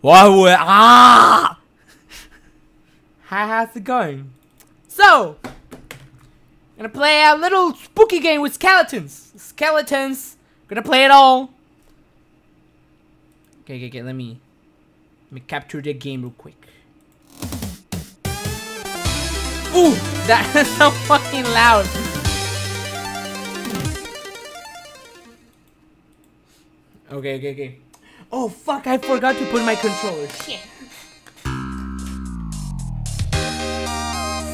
Would ah? How how's it going? So, gonna play a little spooky game with skeletons. Skeletons. Gonna play it all. Okay, okay, okay. Let me let me capture the game real quick. Ooh, that's so fucking loud. Okay, okay, okay. Oh fuck, I forgot to put my controller. Shit.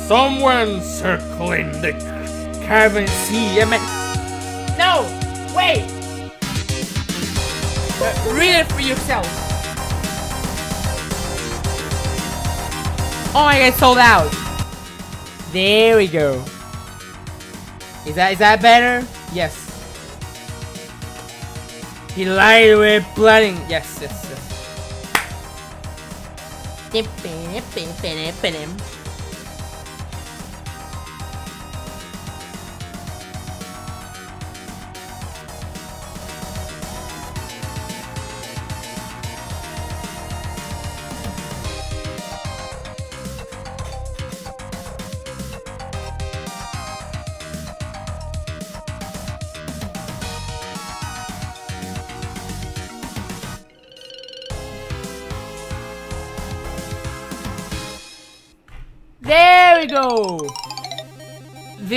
Someone circling the cavern sea. I no, wait. Uh, read it for yourself. Oh my god, it's so loud. There we go. Is that is that better? Yes. He lied with blooding. Yes, yes, yes.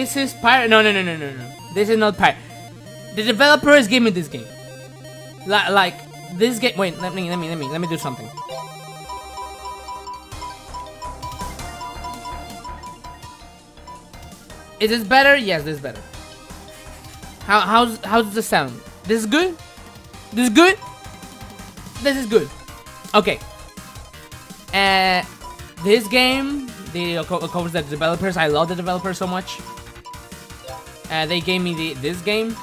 This is Pirate. No, no, no, no, no, no. This is not Pirate. The developers gave me this game. Like, like this game. Wait, let me, let me, let me, let me do something. Is this better? Yes, this is better. How, how's, how's the sound? This is good? This is good? This is good. Okay. Uh, this game the covers the developers. I love the developers so much. Uh, they gave me the this game,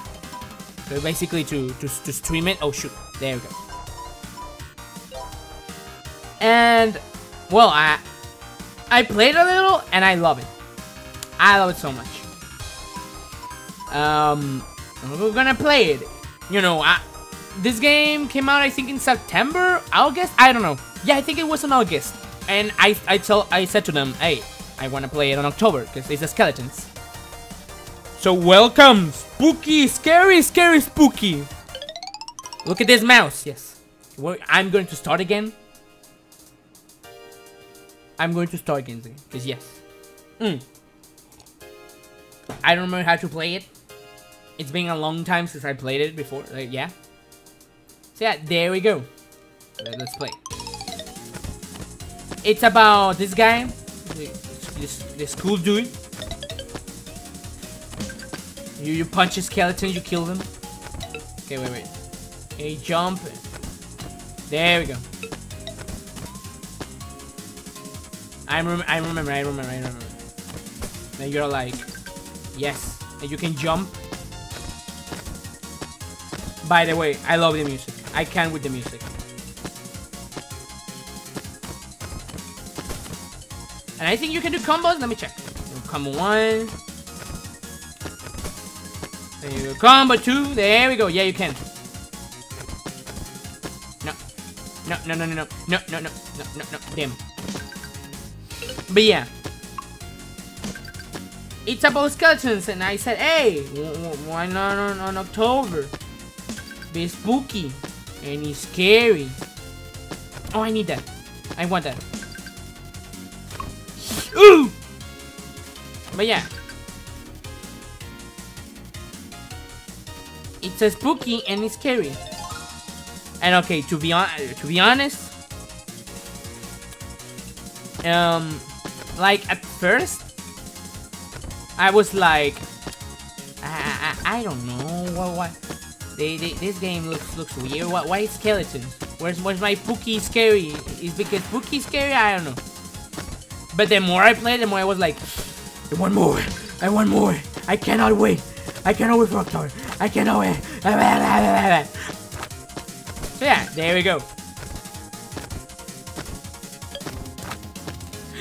so basically to, to to stream it. Oh shoot, there we go. And well, I I played a little and I love it. I love it so much. Um, we're gonna play it. You know, I, this game came out I think in September, August. I don't know. Yeah, I think it was in August. And I I told I said to them, hey, I want to play it in October because it's the skeletons. So welcome, spooky, scary, scary, spooky. Look at this mouse. Yes, I'm going to start again. I'm going to start again because yes. Mm. I don't remember how to play it. It's been a long time since I played it before. Like, yeah. So yeah, there we go. Let's play. It's about this guy, this this cool dude. You you punch a skeleton, you kill them. Okay, wait, wait. Okay, jump. There we go. I remember, I remember, I remember, I remember. Then you're like, yes, and you can jump. By the way, I love the music. I can with the music. And I think you can do combos. Let me check. Combo one. You. Combo two. There we go. Yeah, you can. No. No, no, no, no, no. No, no, no. No, no, no. Damn. But yeah. It's about skeletons, and I said, hey, why not on, on October? Be spooky and it's scary. Oh, I need that. I want that. Ooh! But yeah. It's a spooky and it's scary. And okay, to be on to be honest, um, like at first, I was like, I I, I don't know what what. They, they, this game looks looks weird. Why, why skeletons? Where's where's my spooky scary? Is because spooky scary? I don't know. But the more I played, the more I was like, I want more. I want more. I cannot wait. I cannot wait for October. I cannot wait. So yeah, there we go.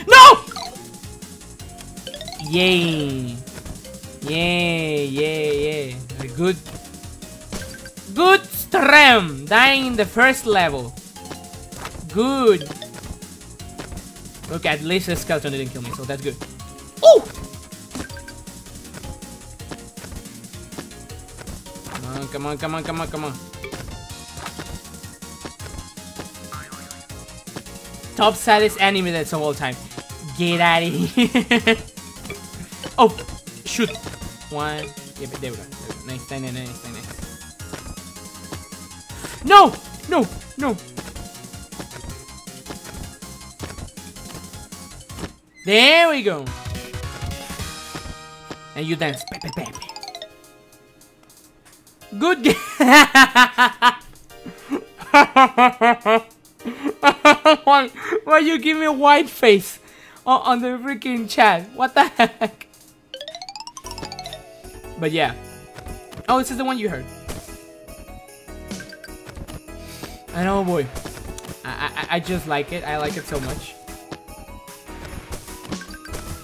No! Yay. Yay, yay, yay. Good, good stream. Dying in the first level. Good. Okay, at least the skeleton didn't kill me, so that's good. Oh! Come on, come on, come on, come on. Top saddest anime that's of all time. Get out of here. oh, shoot. One. Yeah, but there we go. There we go. Nice, nice, nice, nice, nice. No! No! No! There we go. And you dance. Bam, bam, bam. Good game. why, why you give me a white face on, on the freaking chat? What the heck? But yeah. Oh, this is the one you heard. I know, boy. I, I, I just like it. I like it so much.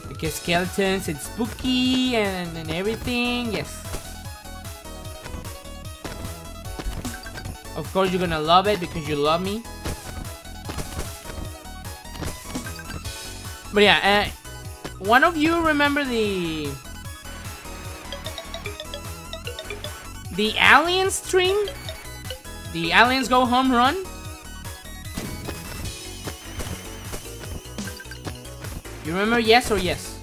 Because skeletons, it's spooky and, and everything. Yes. Of course, you're gonna love it because you love me. But yeah, uh, one of you remember the the alien stream? The aliens go home run? You remember yes or yes?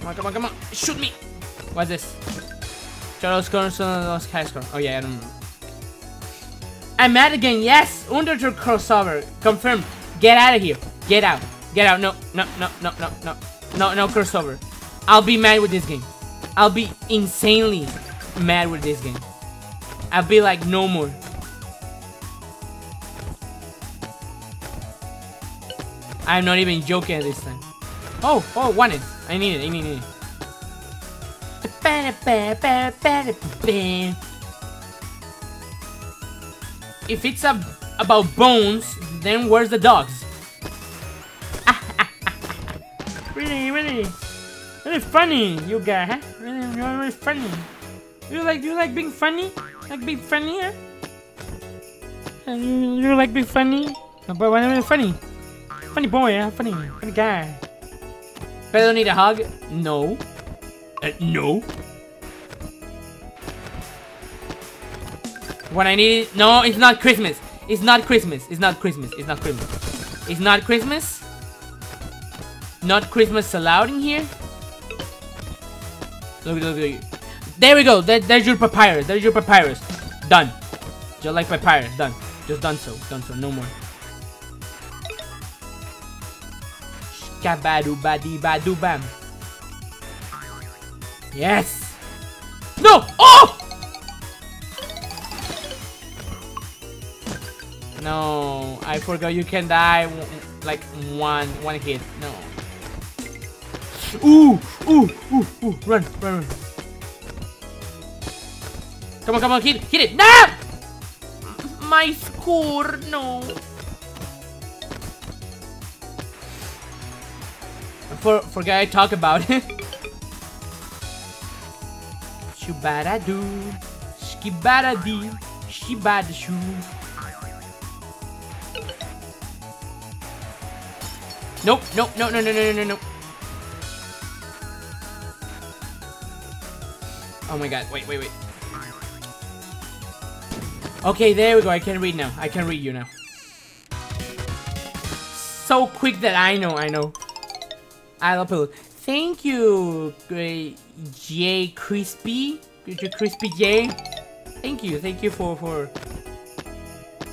Come on, come on, come on. Shoot me. What's this? Charles Cornerstone high score. Oh yeah, I don't remember. I'm mad again. Yes, Undertale crossover. Confirmed. Get out of here. Get out. Get out. No, no, no, no, no, no. No, no crossover. I'll be mad with this game. I'll be insanely mad with this game. I'll be like, no more. I'm not even joking at this time. Oh, oh, want it. I need it, I need it. If it's a, about bones, then where's the dogs? really, really, really funny, you guy, huh? Really, really, really funny. You like, you like being funny? Like being funny, huh? You, like being funny? But when I'm funny, funny boy, huh? Funny, funny guy. Pedro need a hug? No. Uh, no. When I need no, it's not Christmas. It's not Christmas. It's not Christmas. It's not Christmas. It's not Christmas. Not Christmas allowed in here. Look, look, look. There we go. That, there's your papyrus. There's your papyrus. Done. Just like papyrus. Done. Just done so. Done so. No more. Kabadu badi bam. Yes. No. Oh. No, I forgot you can die like one one hit. No. Ooh, ooh, ooh, ooh! Run, run, run! Come on, come on, hit, hit it! No! My score, no. For forget I talk about it. Shubada do, skibada dee, shibada shoo. Nope, nope, no, no, no, no, no, no, no. Oh my god, wait, wait, wait. Okay, there we go. I can read now. I can read you now. So quick that I know, I know. I love it. Thank you, great J Crispy. J Crispy J. Thank you, thank you for for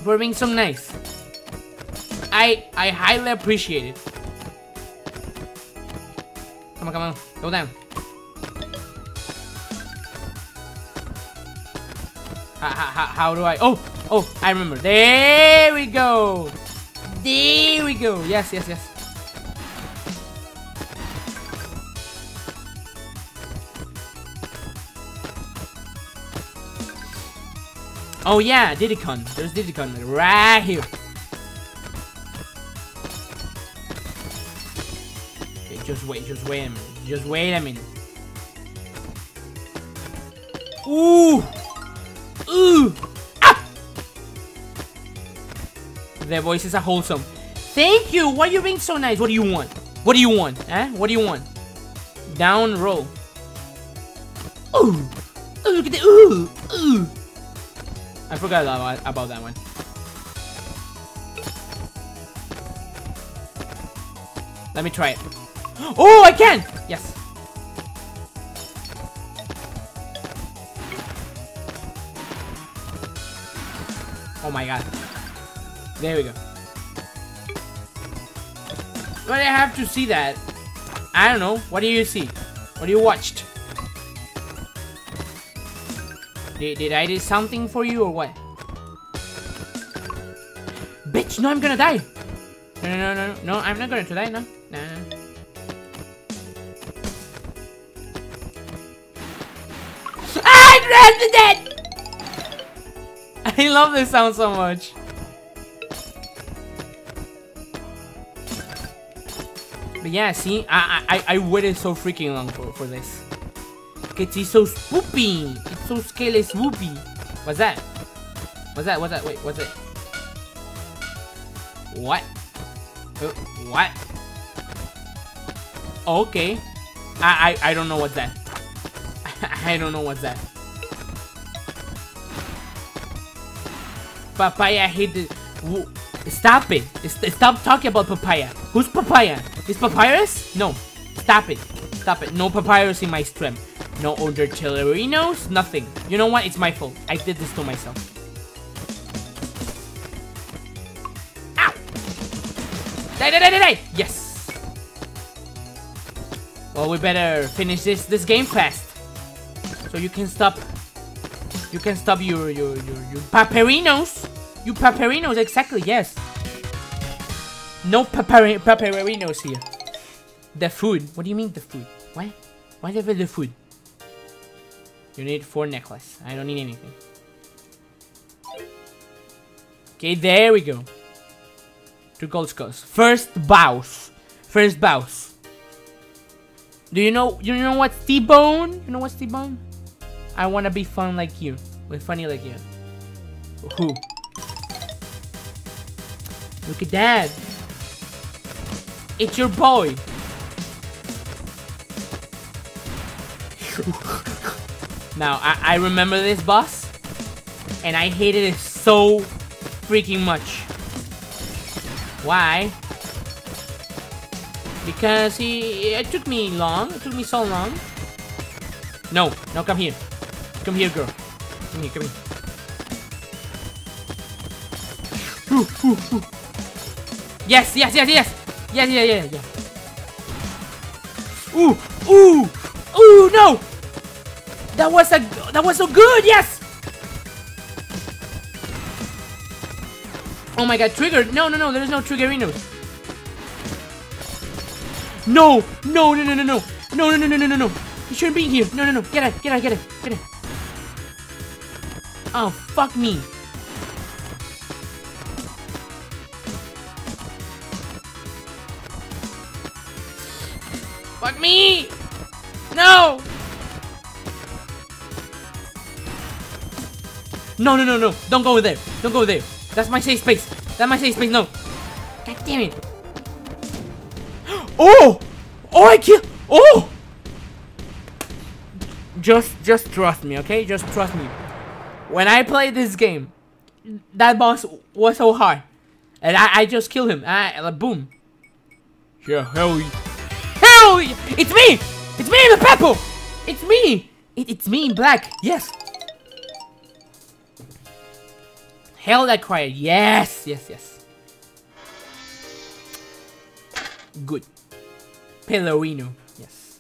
for being so nice. I I highly appreciate it. Come on, come on. Go down. How, how, how do I... Oh! Oh, I remember. There we go! There we go! Yes, yes, yes. Oh yeah, Diddy Kong. There's Diddy Kong right here. Okay, just wait, just wait a minute. Just wait a minute. Ooh! Ooh! Ah! Their voices are wholesome. Thank you! Why are you being so nice? What do you want? What do you want? Eh? What do you want? Down row. Ooh! Ooh, look at the ooh! Ooh! I forgot about, that one. Let me try it. Oh, I can! Yes. Oh my god. There we go. But I have to see that. I don't know. What do you see? What do you watched? Did, did I do something for you or what? Bitch, no, I'm gonna die. No, no, no, no, no, I'm not to die, no. No. I'm dead! I love this sound so much. But yeah, see, I I I waited so freaking long for for this. It's so swoopy. So scary swoopy. What's that? What's that? What's that? Wait, what's it? What? Uh, what? Okay. I, I I don't know what's that. I don't know what's that. Papaya hit the... Stop it! Stop talking about papaya. Who's papaya? Is papyrus? No. Stop it. Stop it. No papyrus in my stream. No other chillerinos. Nothing. You know what? It's my fault. I did this to myself. Ow! Die, die, die, die, die! Yes! Well, we better finish this this game fast. So you can stop you can stop your your your, your paperinos. You paperinos, exactly, yes. No paperi paperinos here. The food. What do you mean the food? What? Whatever the food. You need four necklace. I don't need anything. Okay, there we go. Two gold skulls. First boss. First boss. Do you know you know what's T-Bone? You know what's T-Bone? I wanna be fun like you. With funny like you. Who? Look at that. It's your boy. now, I, I remember this boss. And I hated it so freaking much. Why? Because he... It took me long. It took me so long. No. No, come here. Come here, girl. Come here, come here. Yes, yes, yes, yes! Yes, yeah, yeah, yeah. Ooh, ooh, Oh no! That was a that was so good. Yes. Oh my god, Triggered. No, no, no. There's no triggerinos. No, no, no, no, no, no. No, no, no, no, no, no, no. You shouldn't be here. No, no, no. Get out, get out, get out, get out. Oh, fuck me. Fuck me! No! No, no, no, no. Don't go there. Don't go there. That's my safe space. That's my safe space. No. God damn it. Oh! Oh, I killed. Oh! Just, just trust me, okay? Just trust me. When I played this game, that boss was so hard. And I, I just killed him. I, like, boom. Yeah, hell yeah. Hell yeah. It's me! It's me, the purple! It's me! It, it's me in black. Yes. Hell that quiet. Yes, yes, yes. Good. Pellerino. Yes.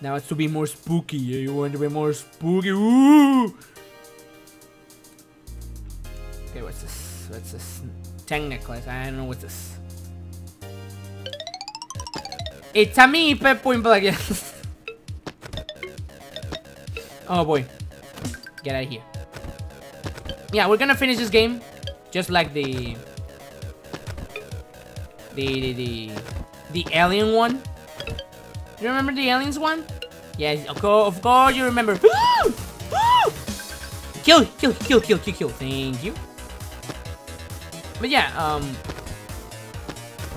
Now it's to be more spooky. Eh? You want to be more spooky. Ooh! Okay, what's this? What's this? Tang necklace. I don't know what's this. It's a me, Peppo in black. oh boy. Get out of here. Yeah, we're gonna finish this game. Just like the... The, the, the, the alien one. You remember the aliens one? Yes, of course, of course you remember. kill, kill, kill, kill, kill, kill. Thank you. But yeah, um,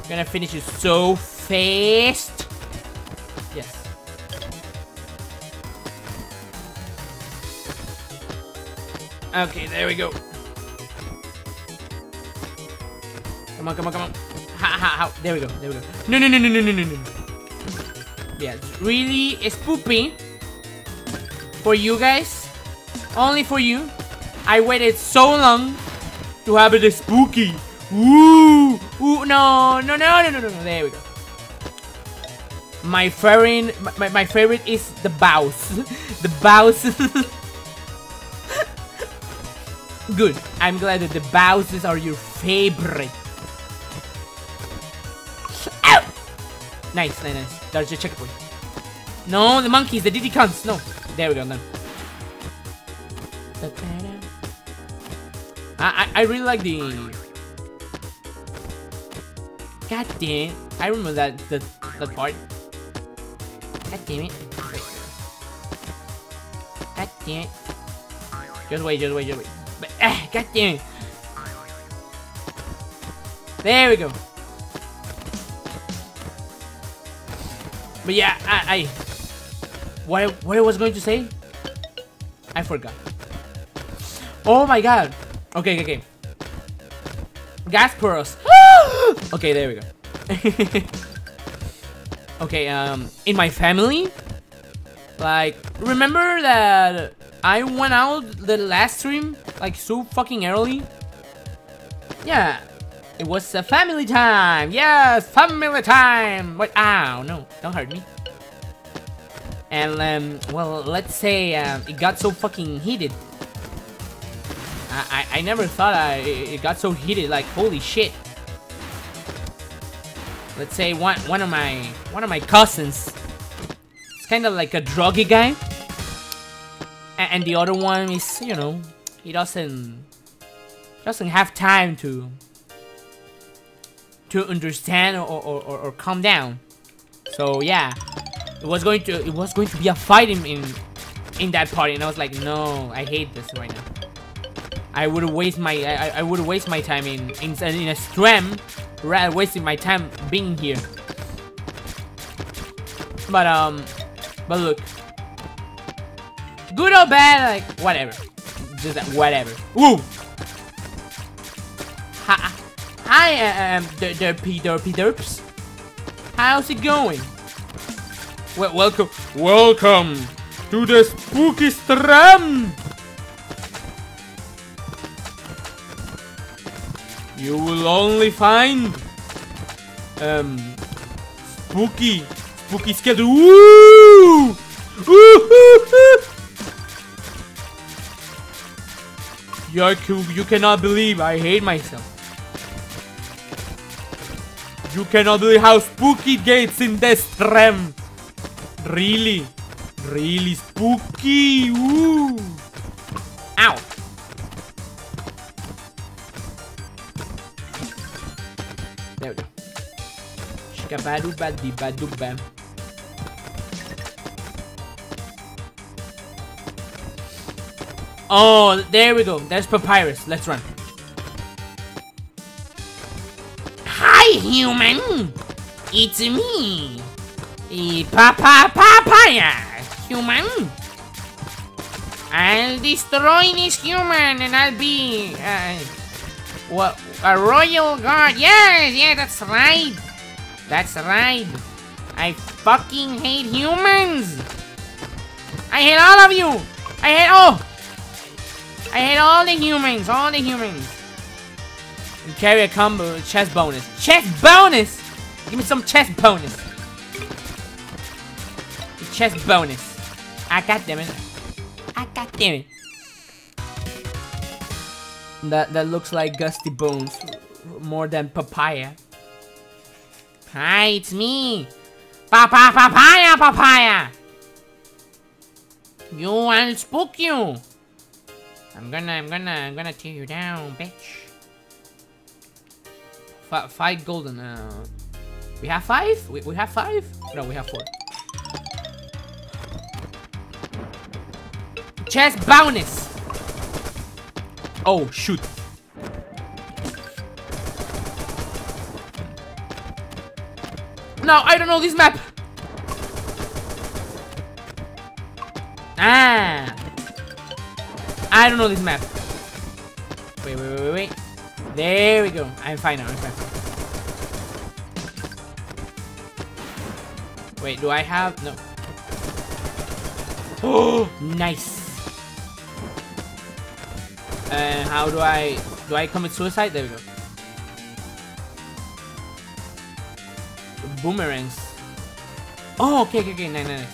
gonna finish it so fast. Yes. Okay, there we go. Come on, come on, come on. Ha ha ha. There we go. There we go. No, no, no, no, no, no, no, no. Yeah, really spooky for you guys. Only for you. I waited so long to have it spooky. Ooh, ooh, no, no, no, no, no, no, no. There we go. My favorite, my, my favorite is the bows. the bows. Good. I'm glad that the Bowsers are your favorite. Ow! Nice, nice, nice. There's your checkpoint. No, the monkeys, the Diddy Kongs. No. There we go, done. I, I, I really like the... God damn. I remember that, that, that part. God damn it. God damn it. Just wait, just wait, just wait. But, ah, God damn it. There we go. But yeah, I, I what what I was going to say, I forgot. Oh my god. Okay, okay, okay. Gas pearls. okay, there we go. okay, um, in my family, like, remember that I went out the last stream like so fucking early? Yeah, it was a family time. Yes, family time. Wait, ow, no, don't hurt me. And um, well, let's say um, it got so fucking heated. I, I, I never thought I, it got so heated. Like holy shit. Let's say one one of my one of my cousins. It's kind of like a druggy guy. And, the other one is you know he doesn't doesn't have time to to understand or, or, or, or calm down. So yeah, it was going to it was going to be a fight in, in in that party, and I was like, no, I hate this right now. I would waste my I, I would waste my time in in, in a stream rather wasting my time being here. But um, but look, good or bad, like whatever, just that whatever. Woo. Hi, hi, um, derpy derpy derps. How's it going? Well, welcome, welcome to the spooky stream. You will only find um spooky spooky schedule. Woo! You, you cannot believe I hate myself. You cannot believe how spooky gates in this stream. Really, really spooky. Woo! Ow! Shikabadu badi badu bam. Oh, there we go. There's Papyrus. Let's run. Hi, human. It's me. Papa Papaya. Human. I'll destroy this human and I'll be uh, what a royal guard. Yes, yeah, that's right. That's right. I fucking hate humans. I hate all of you. I hate oh. I hate all the humans, all the humans. And carry a combo chest bonus. Chest bonus! Give me some chest bonus. Chest bonus. Ah, I got them it. I ah, got them it. That that looks like Gusty Bones more than papaya. Hi, it's me. Papa papaya papaya. You want spook you. I'm gonna, I'm gonna, I'm gonna tear you down, bitch. F five golden. Uh, we have five? We, we have five? No, we have four. Chest bonus! Oh, shoot. No, I don't know this map. Ah. I don't know this map. Wait, wait, wait, wait. There we go. I'm fine now. I'm fine. Wait, do I have? No. Oh, nice. Uh, how do I... Do I commit suicide? There we go. Boomerangs. Oh, okay, okay, okay. Nice, nice, nice.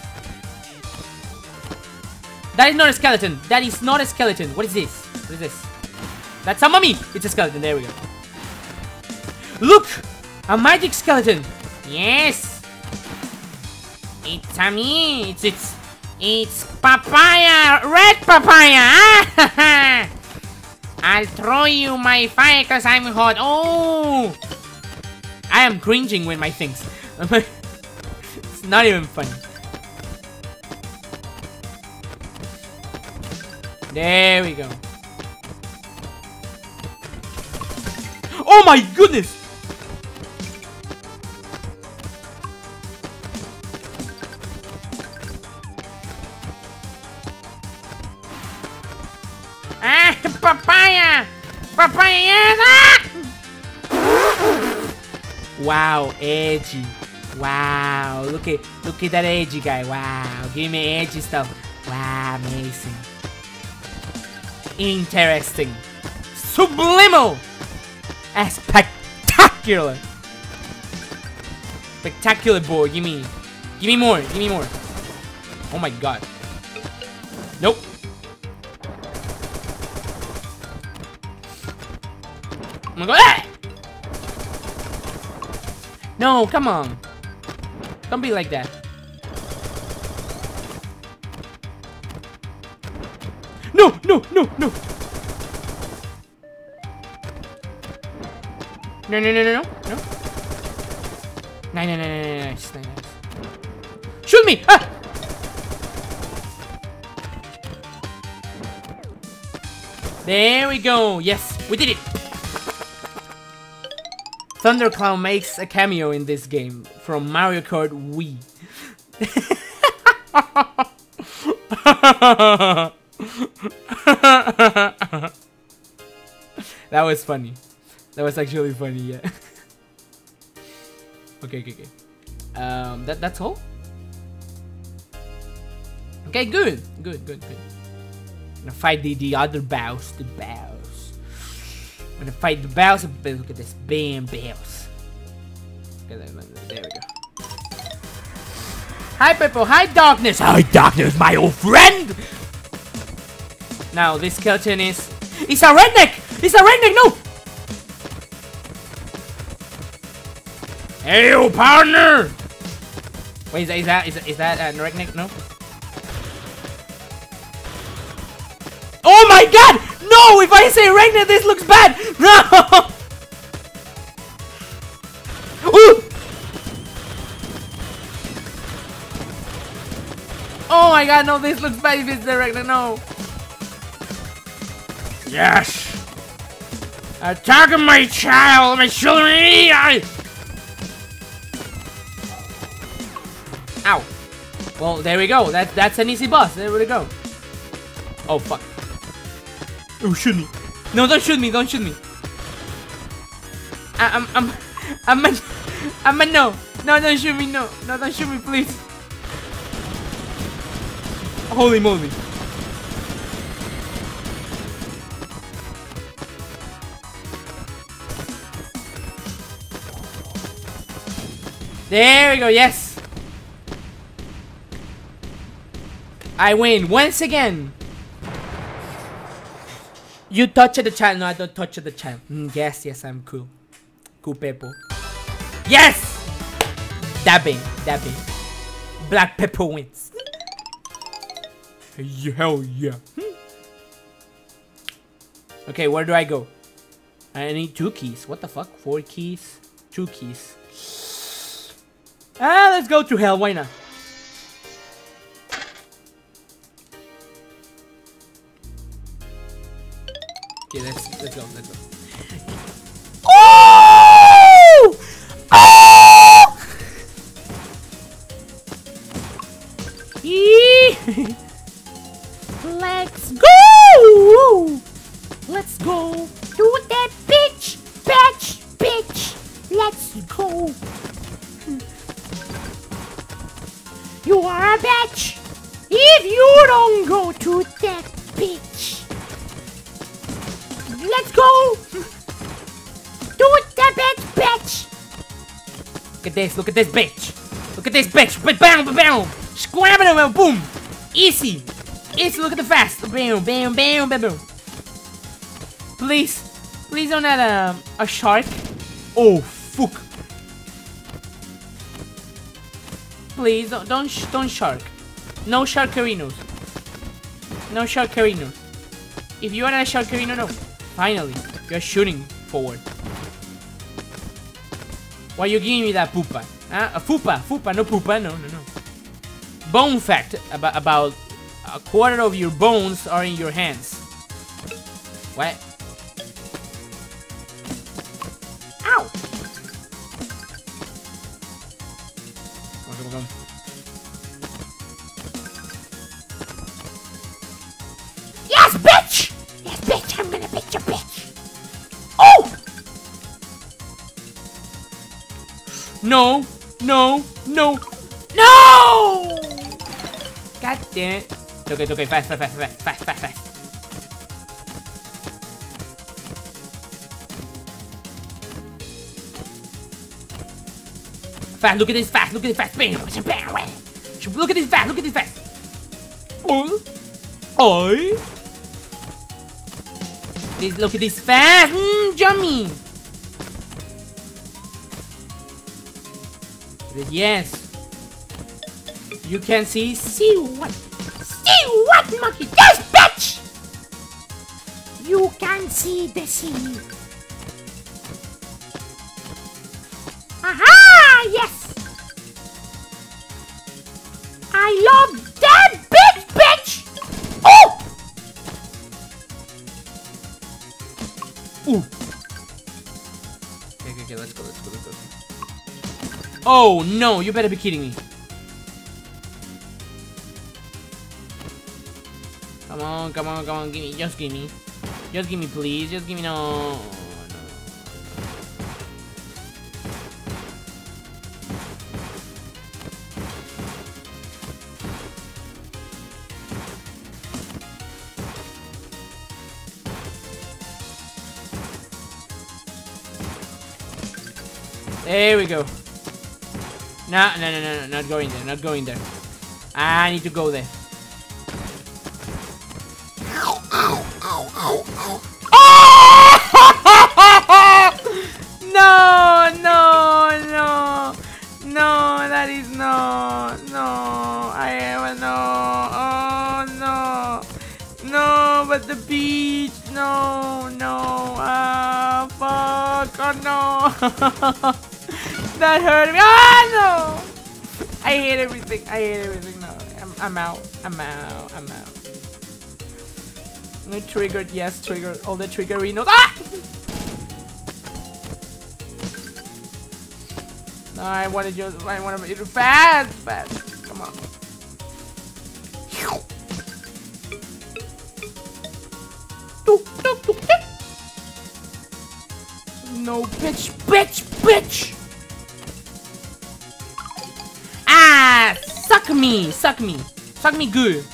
That is not a skeleton. That is not a skeleton. What is this? What is this? That's a mummy. It's a skeleton. There we go. Look! A magic skeleton. Yes. It's a me. It's it's it's papaya. Red papaya. I'll throw you my fire because I'm hot. Oh! I am cringing with my things. It's not even funny. There we go. Oh my goodness! Ah, papaya! Papaya! Ah! Wow, edgy. Wow, look at look at that edgy guy. Wow, give me edgy stuff. Wow, amazing. Interesting. Subliminal! Spectacular! Spectacular boy, give me. Give me more, give me more. Oh my god. Nope. I'm gonna. Ah! No, come on. Don't be like that. No, no, no, no. No, no, no, no, no, no. Nice, nice, nice, nice, nice, nice. Shoot me! Ah! There we go. Yes, we did it. Thundercloud makes a cameo in this game from Mario Kart Wii. that was funny. That was actually funny, yeah. okay, okay, okay. Um, that that's all. Okay, good, good, good, good. I'm gonna fight the the other boss, the boss. Gonna fight the boss. Look at this, bam, boss. There, we go. Hi, people. Hi, darkness. Hi, darkness, my old friend. Now this skeleton is. It's a redneck. It's a redneck. No. Hey, you partner! Wait, is that is that is, is that uh, redneck? No. Oh my God! No! If I say redneck, this looks bad. No! Ooh! Oh my God! No, this looks bad. If it's the redneck, no. Yes. Attacking my child, my children. I. Ow. Well, there we go. That that's an easy boss. There we go. Oh fuck. Oh shoot me. No, don't shoot me. Don't shoot me. I, I'm I'm I'm a, I'm a no. No, don't shoot me. No, no, don't shoot me, please. Holy moly. There we go. Yes. I win once again. You touch the child. No, I don't touch the child. Mm, yes, yes, I'm cool. Cool people. Yes! Dabbing, dabbing. Black pepper wins. Hell yeah. Okay, where do I go? I need two keys. What the fuck? Four keys? Two keys. Ah, let's go to hell. Why not? Okay, let's let's go, let's go. Oh! Oh! let's go! Let's go! Do that bitch! Bitch! Bitch! Let's go! You are a bitch! If you don't go to that bitch! Let's go to that bitch, bitch. Look at this, look at this bitch. Look at this bitch. Bam, bam, bam. Scram, boom. Easy. Easy, look at the fast. Bam, bam, bam, bam, bam. Please, please don't add a, a shark. Oh, fuck. Please, don't, don't, sh don't shark. No sharkerinos. No sharkerinos. If you are a sharkerino, no. Finally, you're shooting forward. Why you giving me that pupa? Huh? A fupa, fupa, no pupa, no, no, no. Bone fact about, about a quarter of your bones are in your hands. What? No, no, no, no! God damn it. It's okay, it's okay. Fast, fast, fast, fast, fast, fast, fast. Fast, look at this fast, look at this fast. Bam, bam, bam. Look at this fast, look at this fast. Oh. Oi. Look at this fast. Mmm, yummy. Yes. You can see, see what? See what, monkey? Yes, bitch! You can see the sea. Oh no, you better be kidding me. Come on, come on, come on, give me, just give me. Just give me, please, just give me, no. There we go. No, no, no, no, no, not going there, not going there. I need to go there. Oh! no, no, no, no, that is no, no, I am no, oh no, no, but the beach, no, no, ah, fuck, oh no. that hurt me. Ah! I hate everything. I hate everything. No, I'm, I'm out. I'm out. I'm out. No triggered. Yes, triggered. All the triggerinos. Ah! No, I want to just. I want to fast, fast. Suck me! Suck me good!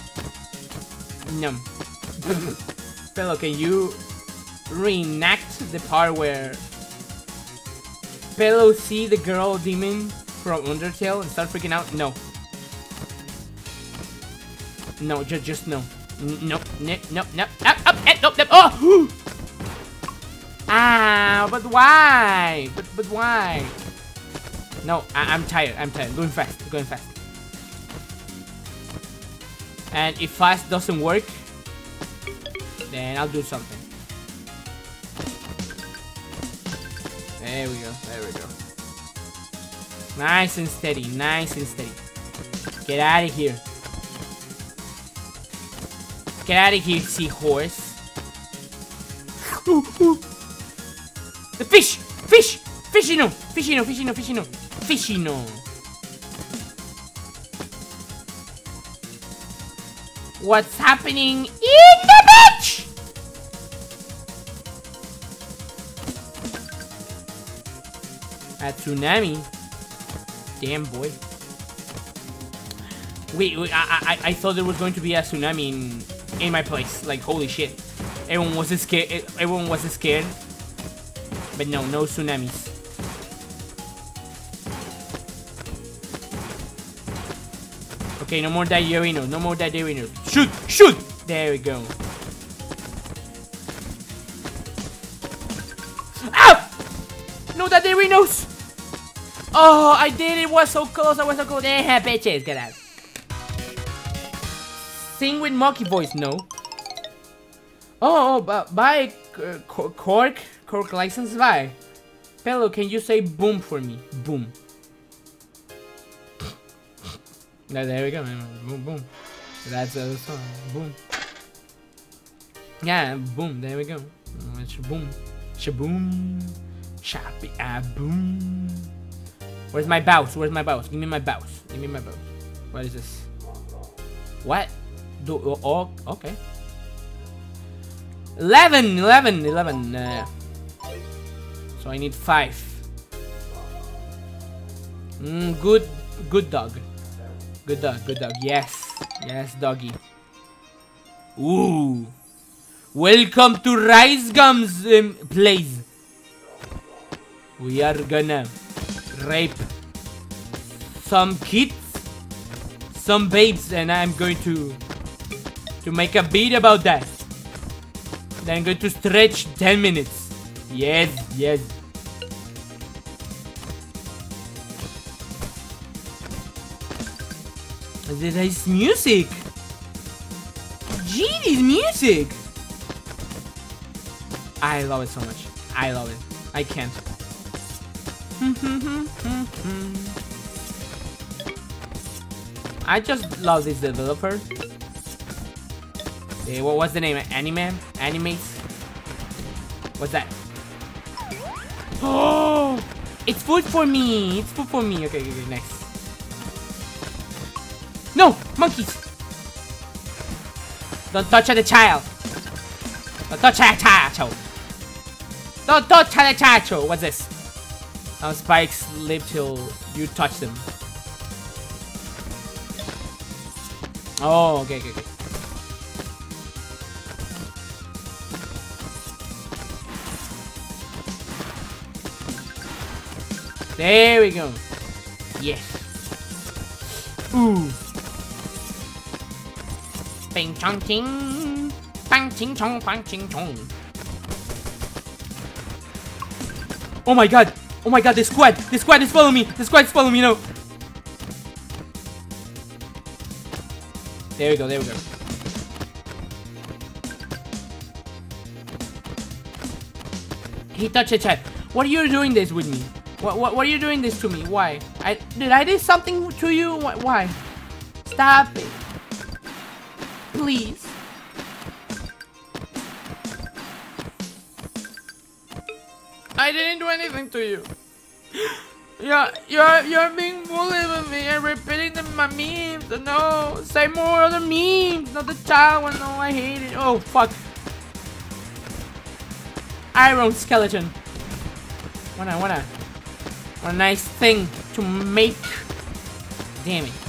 Num. Fellow, can you reenact the part where Pelo see the girl demon from Undertale and start freaking out? No. No, just just no. Nope, nope, nope, nope, up, up, nope, nope, oh! ah, but why? But but why? No, I am tired. I'm tired. Going fast. Going fast. And if fast doesn't work, then I'll do something. There we go. There we go. Nice and steady. Nice and steady. Get out of here. Get out of here, seahorse. Ooh. The fish! Fish! Fishino! Fishino! Fishino! Fishino! Fishino! What's happening in the beach. A tsunami. Damn boy. Wait, wait I, I, I thought there was going to be a tsunami in, in my place. Like, holy shit. Everyone was scared. Everyone was scared. But no, no tsunamis. Okay, no more Daiorinos. No more Daiorinos. Shoot! Shoot! There we go. Ah! No Daiorinos! Oh, I did it. was so close. I was so close. Yeah, bitches. Get out. Sing with monkey voice. No. Oh, oh buy uh, cork. Cork license. Buy. Pelo, can you say boom for me? Boom. No, there we go, man. Boom, boom. That's the other song. Boom. Yeah, boom. There we go. Shaboom. Shaboom. Shappy ah boom. Where's my bounce? Where's my bounce? Give me my bounce. Give me my bounce. What is this? What? Do oh, oh okay. 11, 11, 11. Uh, so I need 5. Mm, good, good dog. Good dog, good dog. Yes. Yes, doggy. Ooh. Welcome to RiceGum's um, place. We are gonna rape some kids, some babes, and I'm going to to make a beat about that. Then I'm going to stretch 10 minutes. Yes, yes. This is music. Genie's music. I love it so much. I love it. I can't. I just love this developer. Hey, what was the name? Anime? Animates? What's that? Oh! It's food for me! It's food for me! Okay, okay, okay, next. No! Monkeys! Don't touch the child! Don't touch the child! Don't touch the child! What's this? Some spikes live till you touch them. Oh, okay, okay, okay. There we go. Yes. Ooh. Bing chong ting. Bang ching chong, bang ching chong. Oh my god! Oh my god, the squad! The squad is following me! The squad is following me, no! There we go, there we go. He touched the chat. What are you doing this with me? What, what, what are you doing this to me? Why? I Did I do something to you? Why? Stop it. Please. I didn't do anything to you. You're, you're, you're being bullied with me and repeating the, my memes. No, say more other memes, not the child one. No, I hate it. Oh, fuck. Iron skeleton. Wanna, wanna. A nice thing to make. Damn it.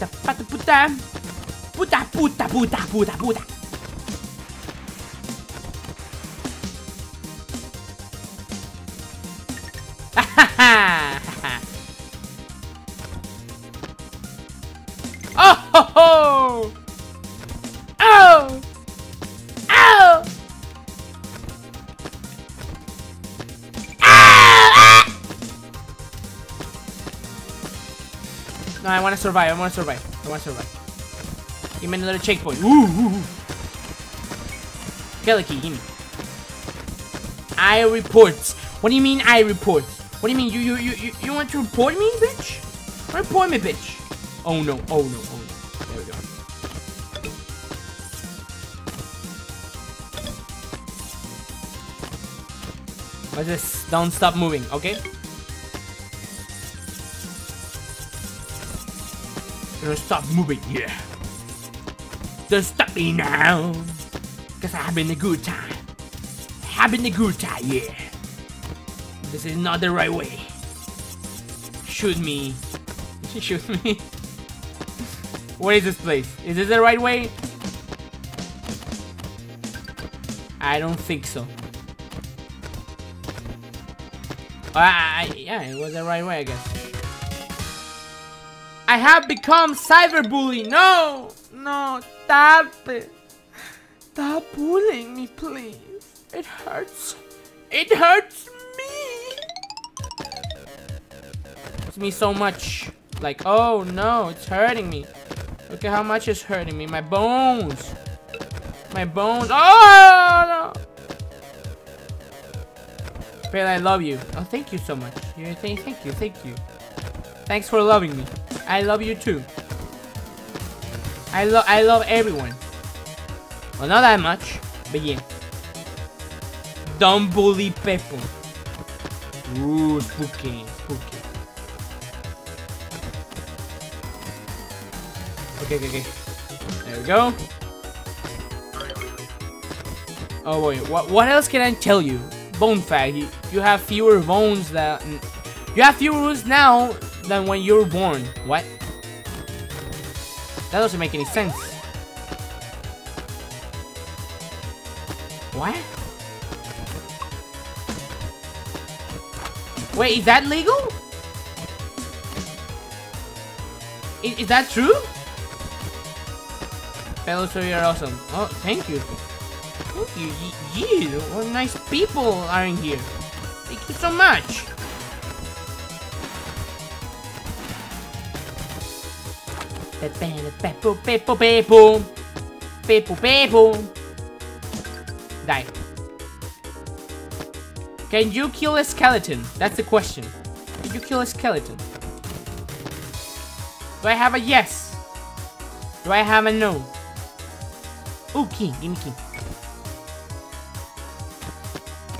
Puta, puta, puta. Puta, puta, puta, puta, puta. Ha ha! ha. I want to survive. I want to survive. I want to survive. Give me another checkpoint. Ooh, ooh, ooh. Keliki, give me. I report. What do you mean I report? What do you mean? You you you you, you want to report me, bitch? Report me, bitch. Oh no! Oh no! Oh no! There we go. What's this? Don't stop moving, okay? Don't stop moving, yeah. Don't stop me now. Cause I'm having a good time. Having a good time, yeah. This is not the right way. Shoot me. Shoot me. what is this place? Is this the right way? I don't think so. Uh, I, yeah, it was the right way, I guess. I have become cyberbully. No, no, stop it. Stop bullying me, please. It hurts. It hurts me. It's me so much. Like, oh no, it's hurting me. Look at how much it's hurting me. My bones. My bones. Oh no. Pale, I love you. Oh, thank you so much. Thank, thank you, thank you. Thanks for loving me. I love you too. I love, I love everyone. Well, not that much, but yeah. Don't bully people. Ooh, spooky, spooky. Okay, okay, okay. There we go. Oh boy, what what else can I tell you? Bone fact, you, you have fewer bones that you have fewer bones now than when you were born. What? That doesn't make any sense. What? Wait, is that legal? Is, is that true? Fellows, so you're awesome. Oh, thank you. Thank you. Yeah, what nice people are in here. Thank you so much. Die. Can you kill a skeleton? That's the question. Can you kill a skeleton? Do I have a yes? Do I have a no? Ooh. Give me key.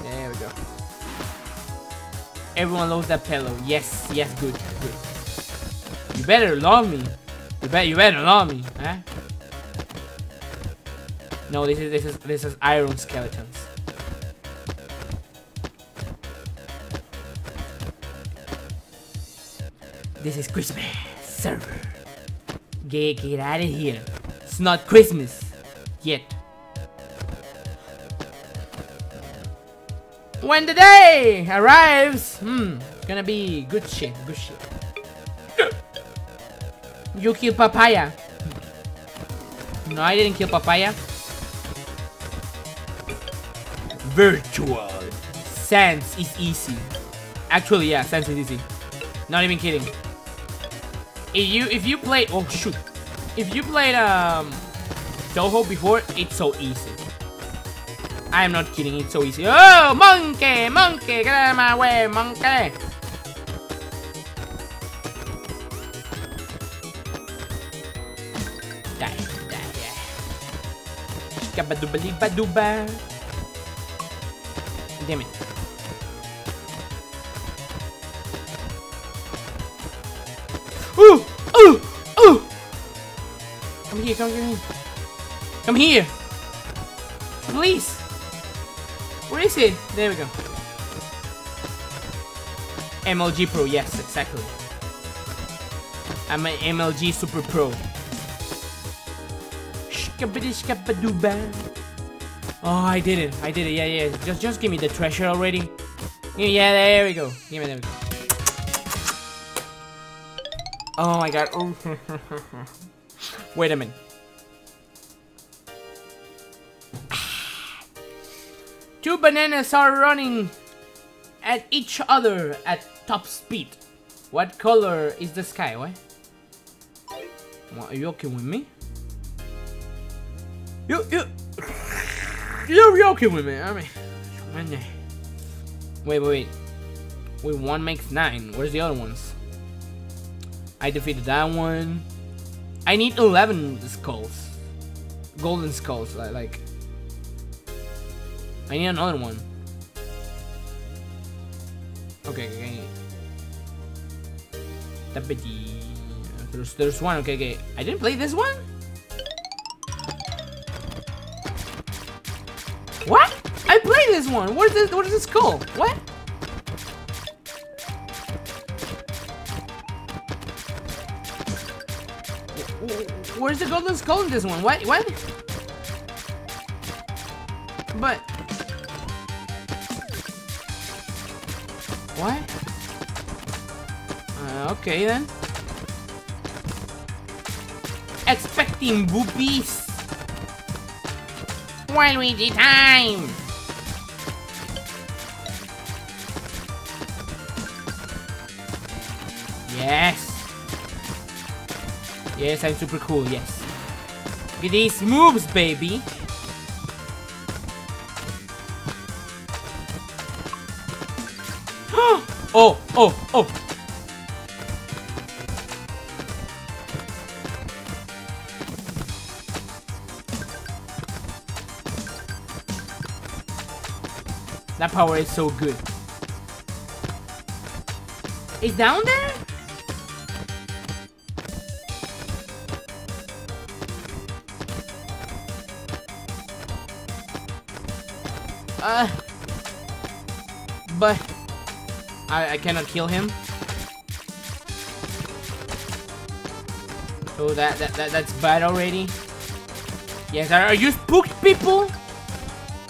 There we go. Everyone loves that pillow. Yes, yes, good, good. You better love me. You bet you better love me, huh? No, this is this is this is iron skeletons. This is Christmas server. Get get out of here. It's not Christmas yet. When the day arrives, hmm, gonna be good shit, good shit. You kill papaya. No, I didn't kill papaya. Virtual. Sense is easy. Actually, yeah, sense is easy. Not even kidding. If you if you play oh shoot, if you played um Touhou before, it's so easy. I am not kidding, it's so easy. Oh, monkey, monkey, get out of my way, monkey. Damn it. Ooh! Ooh! Ooh! Come here, come here. Come here! Please! Where is it? There we go. MLG Pro, yes, exactly. I'm an MLG Super Pro. Oh, I did it. I did it. Yeah, yeah. Just just give me the treasure already. Yeah, there we go. Give me go. Oh my god. Oh. Wait a minute. Two bananas are running at each other at top speed. What color is the sky? What are you okay with me? You, you, you're joking with me. I mean, wait, wait, wait. Wait, one makes nine. Where's the other ones? I defeated that one. I need 11 skulls. Golden skulls, like. I need another one. Okay, okay. There's, there's one. Okay, okay. I didn't play this one? What? I played this one. What is this? What is this called? What? Where's the golden skull in this one? What? What? But... What? Uh, okay then. Expecting boobies. Waluigi time! Yes! Yes, I'm super cool, yes. At these moves, baby! oh, oh, oh! That power is so good. It's down there? Uh, but I, I cannot kill him. So that, that, that that's bad already. Yes, are you spooked, people?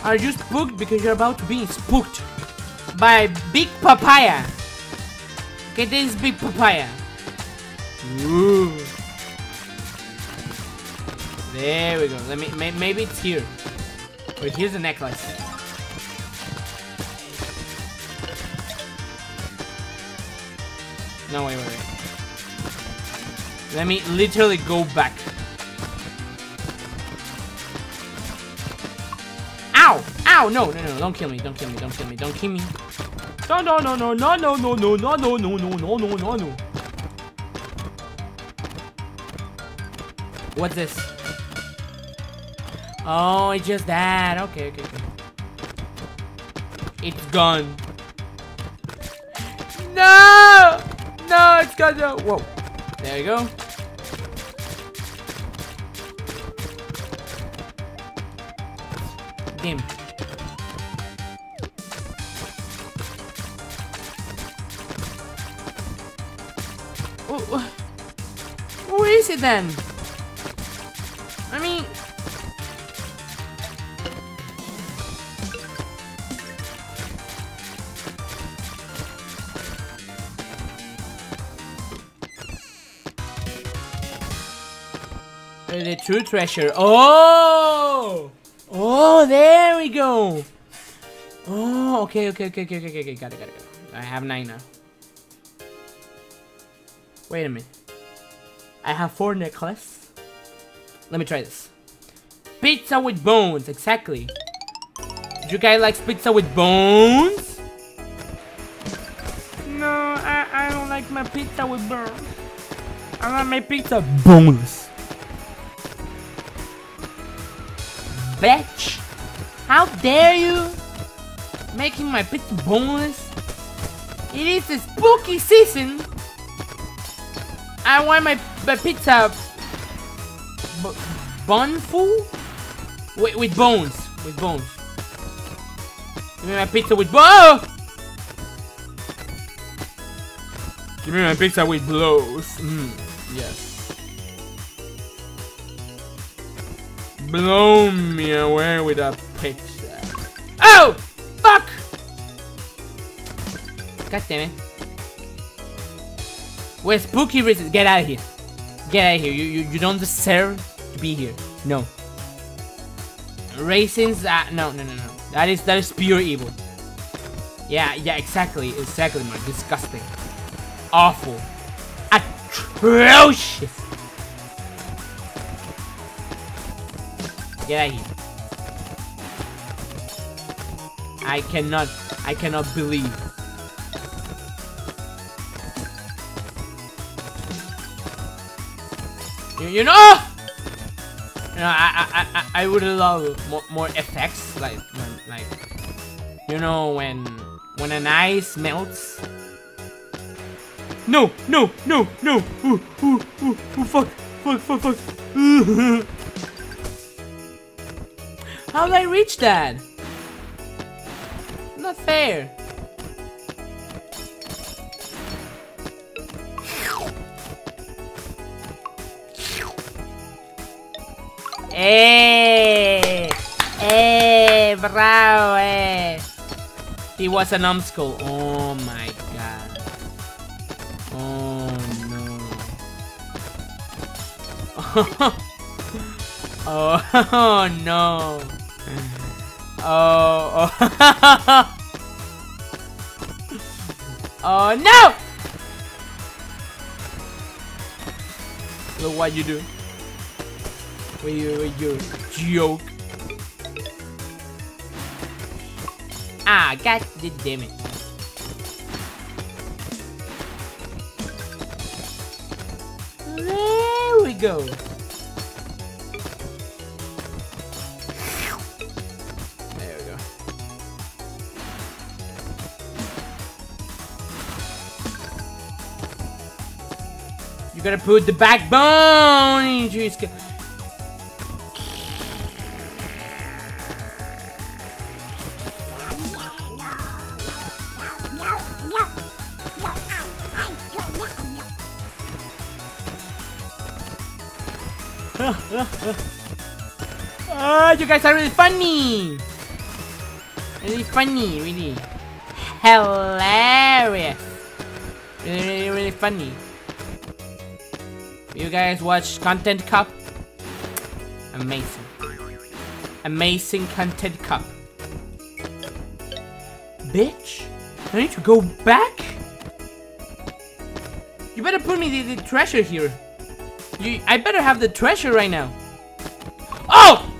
Are you spooked because you're about to be spooked by Big Papaya? Okay, this Big Papaya. Ooh. There we go. Let me. May, maybe it's here. Wait, here's the necklace. No, wait, wait, wait. Let me literally go back. Ow! No, no, no, don't kill me, don't kill me, don't kill me, don't kill me. No, no, no, no, no, no, no, no, no, no, no, no, no, no, no, no. What's this? Oh, it's just that. Okay, okay, okay. It's gone. No! No, it's gone. No. Whoa. There you go. Damn. Where is it then? I mean... The true treasure. Oh! Oh, there we go. Oh, okay, okay, okay, okay, okay, okay, got it, got it, got it. I have nine now. Wait a minute. I have four necklaces. Let me try this. Pizza with bones, exactly. Do you guys like pizza with bones? No, I, I don't like my pizza with bones. I like my pizza boneless. Bitch! How dare you? Making my pizza boneless? It is the spooky season. I want my, my pizza b bun full? With, bones. With bones. Give me my pizza with bones. Give me my pizza with blows. Mm, yes. Blow me away with a pizza. Oh! Fuck! God damn it. Where spooky races? Get out of here. Get out of here. You, you, you don't deserve to be here. No. Raisins, uh, no, no, no, no. That is, that is pure evil. Yeah, yeah, exactly, exactly, man. Disgusting. Awful. Atrocious. Get out of here. I cannot, I cannot believe. You, know, you know, I, I, I, I would love more, more effects, like, when, like, you know, when, when an ice melts, No, no, no, no. Ooh, ooh, ooh, ooh, fuck, fuck, fuck, fuck. How did I reach that? Not fair. Eh, eh, bravo, eh. He was a numbskull. Oh my god. Oh no. oh, no. Oh, oh. oh no! Look what you do. With your, with your joke. Ah, god damn it. There we go. There we go. You gotta put the backbone into your Ah, you guys are really funny. Really funny, really hilarious. Really, really, really funny. You guys watch Content Cop? Amazing. Amazing Content Cop. Bitch, I need to go back? You better put me the, the treasure here. You, I better have the treasure right now. Oh!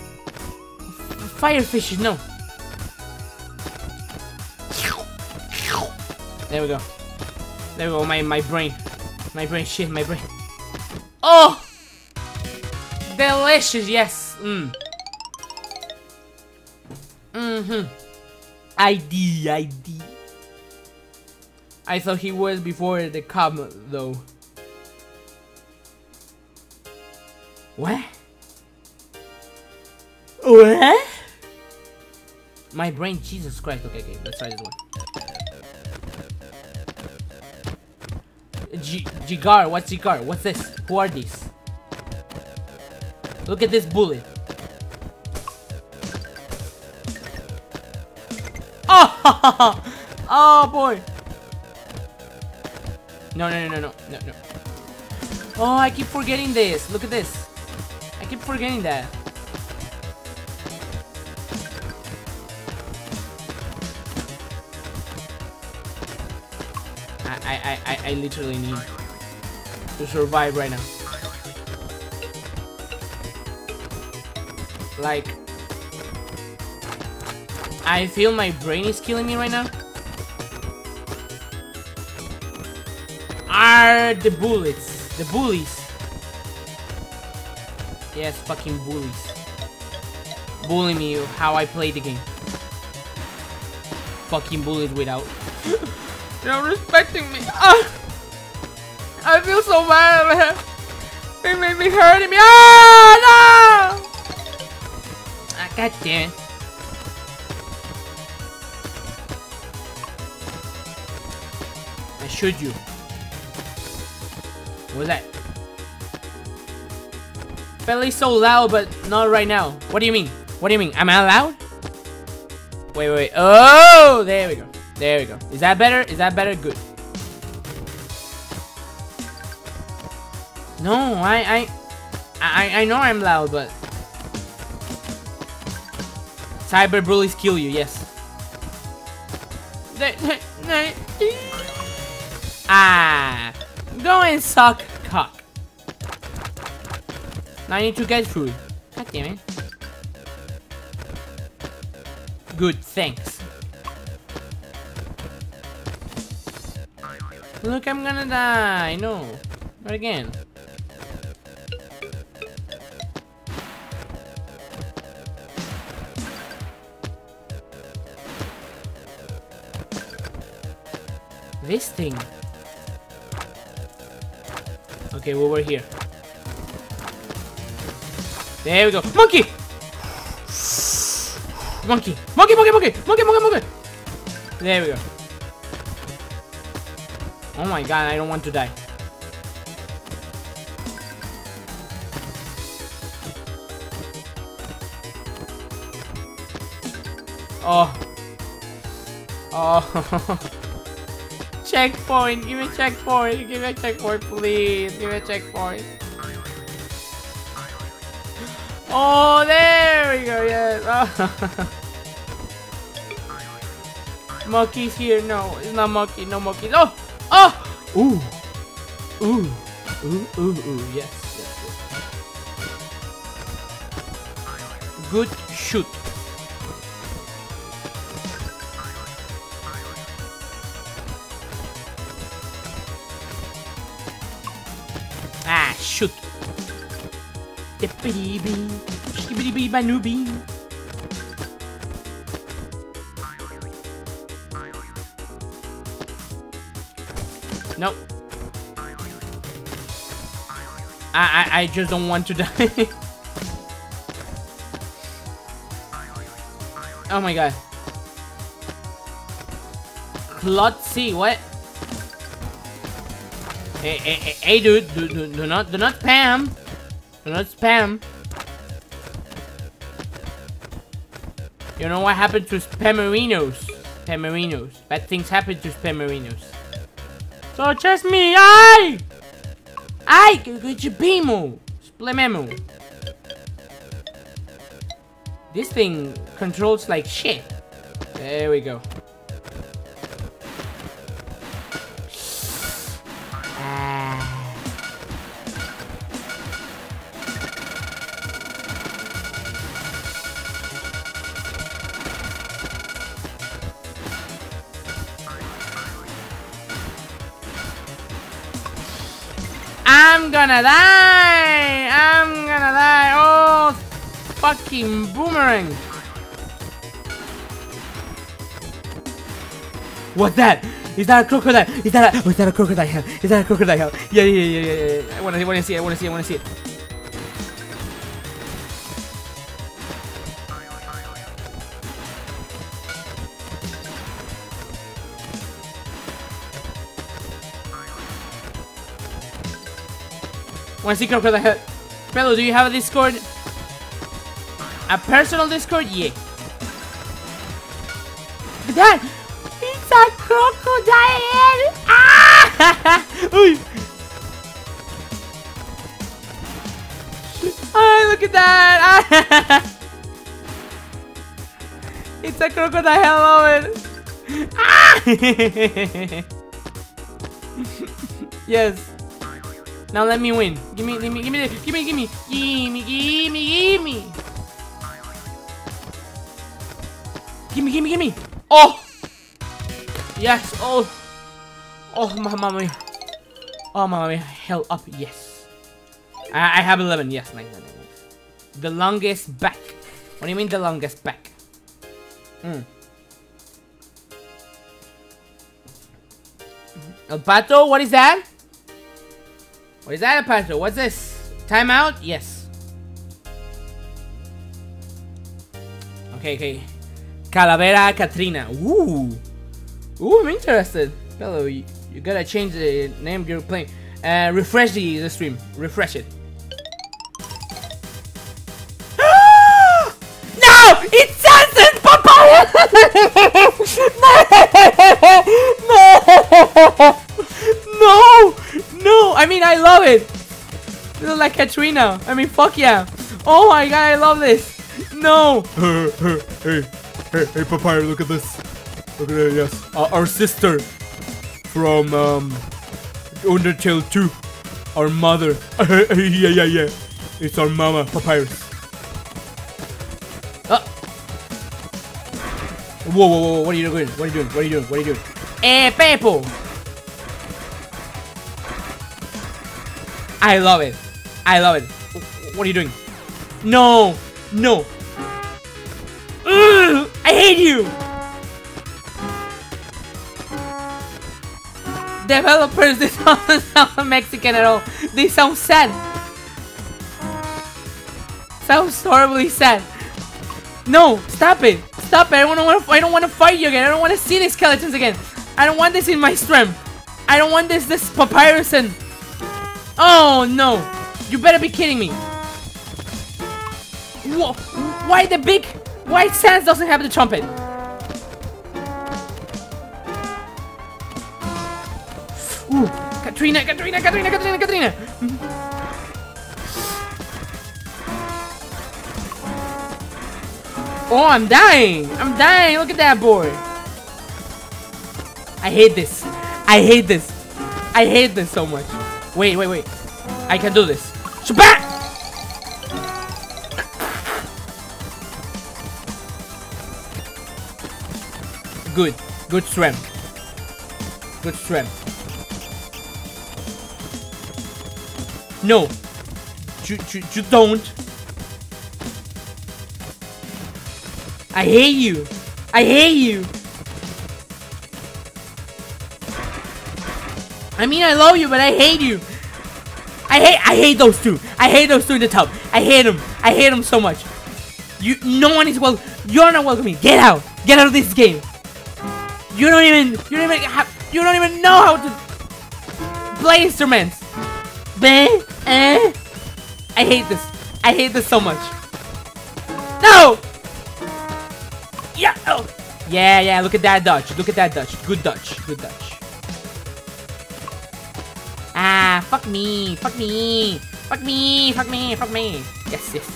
Firefishes, no. There we go. There we go, my, my brain. My brain, shit, my brain. Oh! Delicious, yes. Mm. Mm-hmm. ID, ID. I thought he was before the cub, though. What? What? My brain, Jesus Christ. Okay, okay, let's try this one. G Jigar, what's Jigar? What's this? Who are these? Look at this bullet. Oh! oh boy! No, no, no, no, no, no, no. Oh, I keep forgetting this. Look at this. Forgetting that. I, I, I, I literally need to survive right now. Like, I feel my brain is killing me right now. Are the bullets, the bullies. Yes, fucking bullies. Bully me how I play the game. Fucking bullies without. They're not respecting me. Ah! I feel so bad, man. They made me hurting me. Ah, no! Ah, God damn it. I shoot you. What was that? Belly's so loud, but not right now. What do you mean? What do you mean? Am I loud? Wait, wait. Oh, there we go. There we go. Is that better? Is that better? Good. No, I, I, I, I know I'm loud, but cyber bullies kill you. Yes. Ah, go and suck cock. Now I need to get food. God damn it. Good, thanks. Look, I'm gonna die. No. Not again. This thing. Okay, we're here. There we go. Monkey! Monkey! Monkey, monkey, monkey! Monkey, monkey, monkey! There we go. Oh my god, I don't want to die. Oh. Oh. checkpoint. Give me a checkpoint. Give me a checkpoint, please. Give me a checkpoint. Oh, there we go. Yes. Monkey's here. No, it's not monkey. No monkey. Oh. Oh. Ooh. Ooh. Ooh. Ooh. Ooh. Yes. Yes. yes. Good shoot. Dippity-bee, skibbity-bee-ba-noo-bee. Nope. I, I I just don't want to die. oh my god. Klotzy, what? Hey, hey, hey, hey dude, do, do, do not, do not spam. Not spam. You know what happened to spammerinos? Spammerinos. Bad things happen to spammerinos. So just me, I, Ai, que de bimo! Splememo. This thing controls like shit. There we go. Gonna die! I'm gonna die! Oh, fucking boomerang! What's that? Is that a crocodile? Is that a, oh, is that a crocodile? Is that a crocodile? Yeah, yeah, yeah, yeah, yeah. I wanna, I wanna see it. I wanna see it. I wanna see it. Wanna see crocodile? Pelo, do you have a Discord? A personal Discord? Yeah. That! It's a crocodile! Ah! Uy. Ah, look at that! Ah! it's a crocodile moment! Ah! yes. Now let me win. Give me, give me, give me, give me, give me, give me, give me, give me. Give me, give me, give me. Oh! Yes, oh. Oh, my mia. Oh, mamma mia. Hell up, yes. I, I have 11, yes. Nice, nice, nice. The longest back. What do you mean the longest back? Hmm. El Pato, what is that? What is that, a Pato? What's this? Timeout? Yes. Okay, okay. Calavera Katrina. Ooh. Ooh, I'm interested. Fellow, you, you gotta change the name you're playing. Uh, refresh the, the stream. Refresh it. This is Katrina. I mean, fuck yeah. Oh my god, I love this. No! hey, hey, hey, hey, Papaya, look at this. Look at it, yes. Uh, our sister from um, Undertale 2. Our mother. yeah, yeah, yeah. It's our mama, Papyrus. Uh. Whoa, whoa, whoa, what are you doing? What are you doing? What are you doing? What are you doing? Eh, Pepo! I love it. I love it. What are you doing? No! No! Ugh, I hate you! developers, they don't sound Mexican at all. They sound sad. Sounds horribly sad. No, stop it. Stop it. I don't want to. I don't want to fight you again. I don't want to see these skeletons again. I don't want this in my stream. I don't want this. This papyrus and. Oh no! You better be kidding me. Wha why the big white sands doesn't have the trumpet? Ooh, Katrina, Katrina, Katrina, Katrina, Katrina. Oh, I'm dying. I'm dying. Look at that boy. I hate this. I hate this. I hate this so much. Wait, wait, wait. I can do this. Shabbat! Good. Good swim. Good swim. No. You, you, you don't. I hate you. I hate you. I mean, I love you, but I hate you. I hate, I hate those two. I hate those two in the tub. I hate them. I hate them so much. You, no one is well. You're not welcoming. Get out. Get out of this game. You don't even, you don't even have, you don't even know how to play instruments. Bleh, eh. I hate this. I hate this so much. No. Yeah. Oh. Yeah, yeah. Look at that Dutch. Look at that Dutch. Good Dutch. Good Dutch. Ah, fuck me. Fuck me. Fuck me. Fuck me. Fuck me. Yes, yes.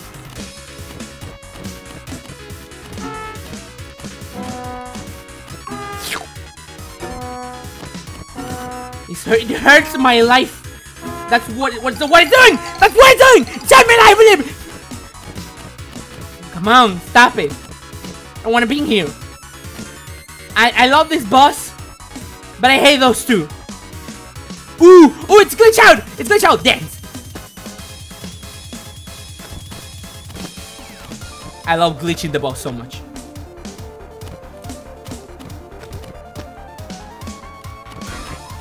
It's hurt, it hurts my life. That's what what's the what it's doing. That's what it's doing. Shut me life. Come on, stop it. I want to be in here. I I love this boss, but I hate those two. Ooh, ooh, it's glitch out. It's glitch out. Dance. I love glitching the boss so much.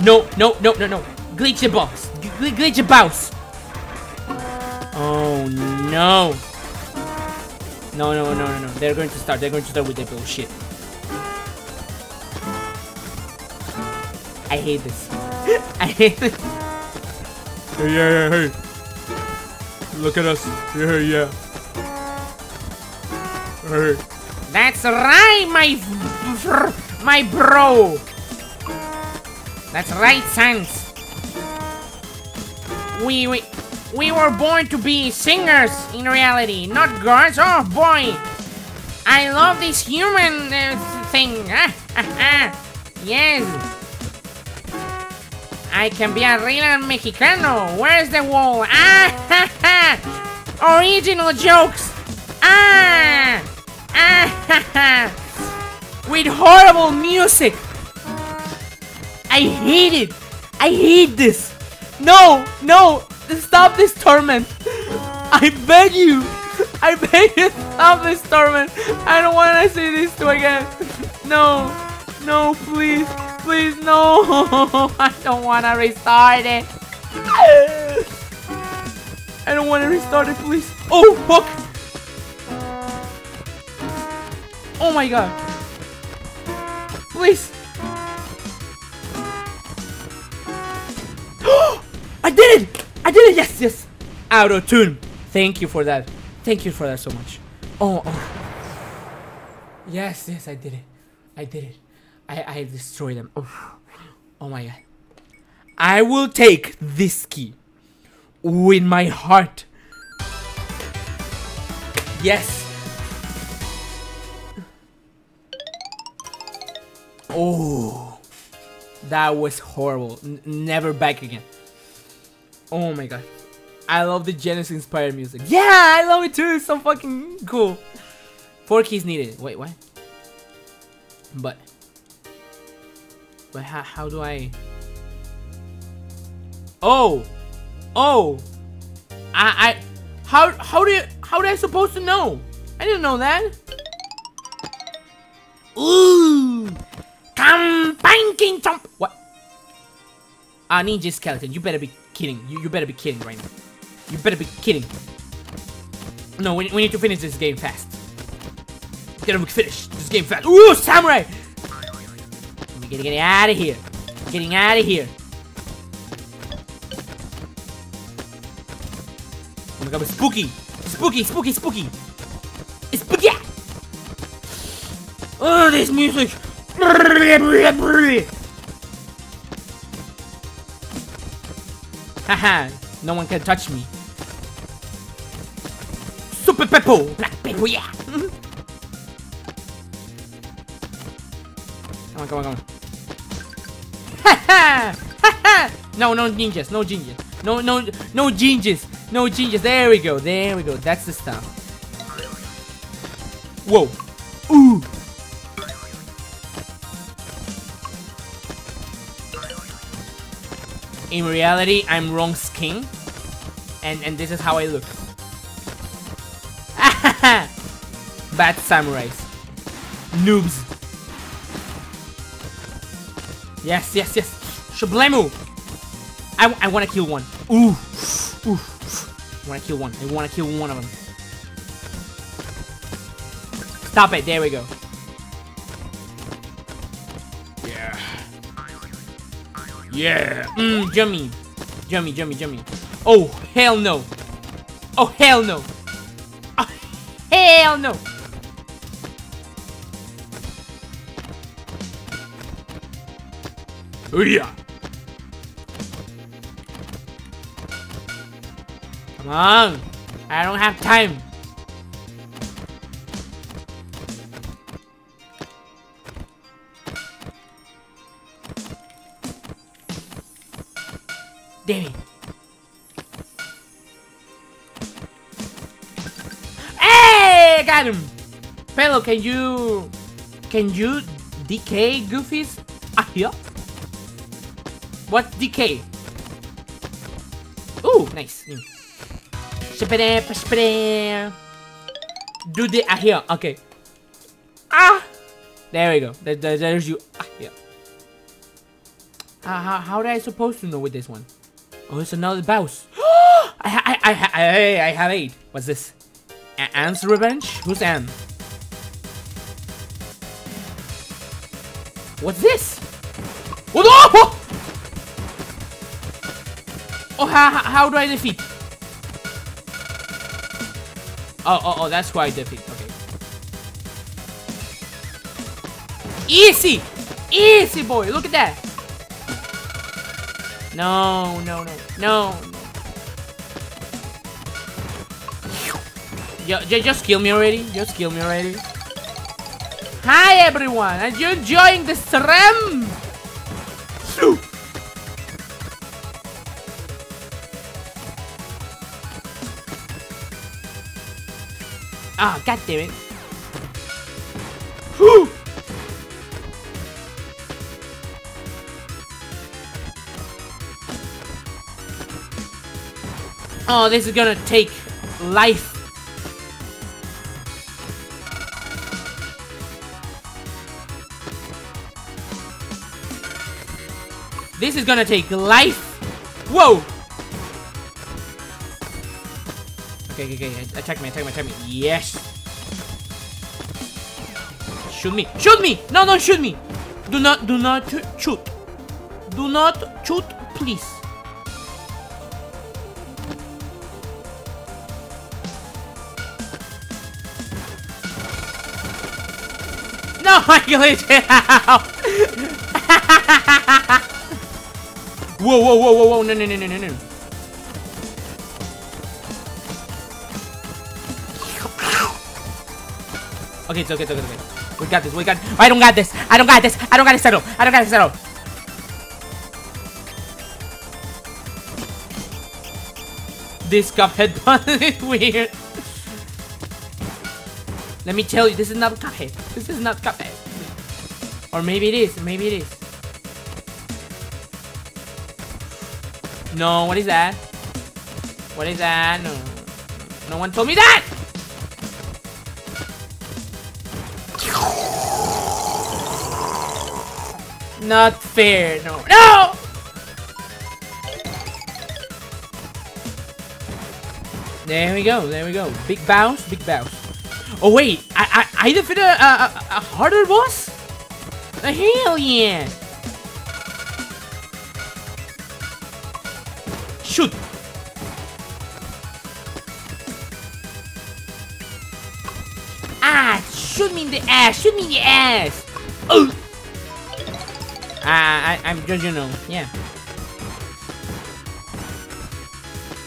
No, no, no, no, no. Glitch the boss. Gl glitch the boss. Oh no. No, no, no, no, no. They're going to start. They're going to start with their bullshit. I hate this. I hate. Hey, yeah, yeah, hey. Look at us. Yeah, yeah. Hey. That's right, my my bro. That's right, Sans. We we we were born to be singers in reality, not gods. Oh boy, I love this human uh, thing. yes. I can be a real Mexicano. Where's the wall? Ah, ha ha! original jokes. Ah, ah, ha ha! with horrible music. I hate it. I hate this. No, no, stop this torment. I beg you. I beg you, stop this torment. I don't want to see this two again. No, no, please, please, no. I don't want to restart it. I don't want to restart it, please. Oh, fuck. Oh my god. Please. I did it! I did it! Yes, yes! Auto tune. Thank you for that. Thank you for that so much. Oh, oh. Yes, yes, I did it. I did it. I, I destroyed them. Oh, oh my god. I will take this key with my heart. Yes. Oh, that was horrible. N never back again. Oh my god. I love the Genesis inspired music. Yeah, I love it too. It's so fucking cool. Four keys needed. Wait, what? But, but how, how do I? Oh, oh, I, I, how, how do you, how do I supposed to know? I didn't know that. Ooh, come banking jump. What? Ah, ninja skeleton. You better be kidding. You, you better be kidding right now. You better be kidding. No, we, we need to finish this game fast. Get him finished. this game fast. Ooh, samurai! We're getting, getting out of here. Getting out of here. Oh my god, we're spooky! Spooky, spooky, spooky! It's spooky! Oh, this music! Haha, no one can touch me. Super Peppo! Black Peppo, yeah! come on, come on, come on. No, no ninjas, no ninjas. No, no, no ninjas. No ninjas. There we go, there we go. That's the stuff. Whoa. Ooh! In reality, I'm wrong skin. And, and this is how I look. Bad samurais. Noobs. Yes, yes, yes. Shablemu! I, I wanna kill one. Ooh. Ooh. I wanna kill one. I wanna kill one of them. Stop it. There we go. Yeah. Yeah. Mmm, yummy. Yummy, yummy, yummy. Oh, hell no. Oh, hell no. Oh, hell no. Oh yeah. Come on. I don't have time. Damn it. Hey, got him. Fellow, can you can you decay Goofies? Ah, here. What decay? Ooh, nice. Mm. Do the ah here. Okay. Ah, there we go. There, there- there's you. Ah here. How, how, how am I supposed to know with this one? Oh, it's another boss. I, I, I, I, I have eight. What's this? A- Anne's revenge? Who's Anne? What's this? Oh no! how, how, do I defeat? Oh, oh, oh, that's who I defeat. Okay. Easy! Easy, boy. Look at that. No, no, no, no, no. Ju- ju- just kill me already. Just kill me already. Hi, everyone. Are you enjoying the stream? Ah, god damn it. Whew. Oh, this is gonna take life. This is gonna take life. Whoa. Okay, okay, okay. Attack me, attack me, attack me. Yes. Shoot me. Shoot me. No, don't shoot me. Do not, do not shoot. Do not shoot, please. No, I glitched it out. whoa, whoa, whoa, whoa, whoa! No, no, no, no, no, Okay, it's okay, it's okay, okay. We got this, we got I don't got this, I don't got this, I don't got it settled, I don't got it settled. This Cuphead button is weird. Let me tell you, this is not Cuphead. This is not Cuphead. Or maybe it is, maybe it is. No, what is that? What is that? No. No one told me that! Not fair, no. No! There we go, there we go. Big bounce, big bounce. Oh wait, I I, I defeated a, a, a harder boss? Hell yeah! Shoot! Ah, shoot me in the ass, shoot me in the ass! Oh! Ah, I, I'm just, you know, yeah.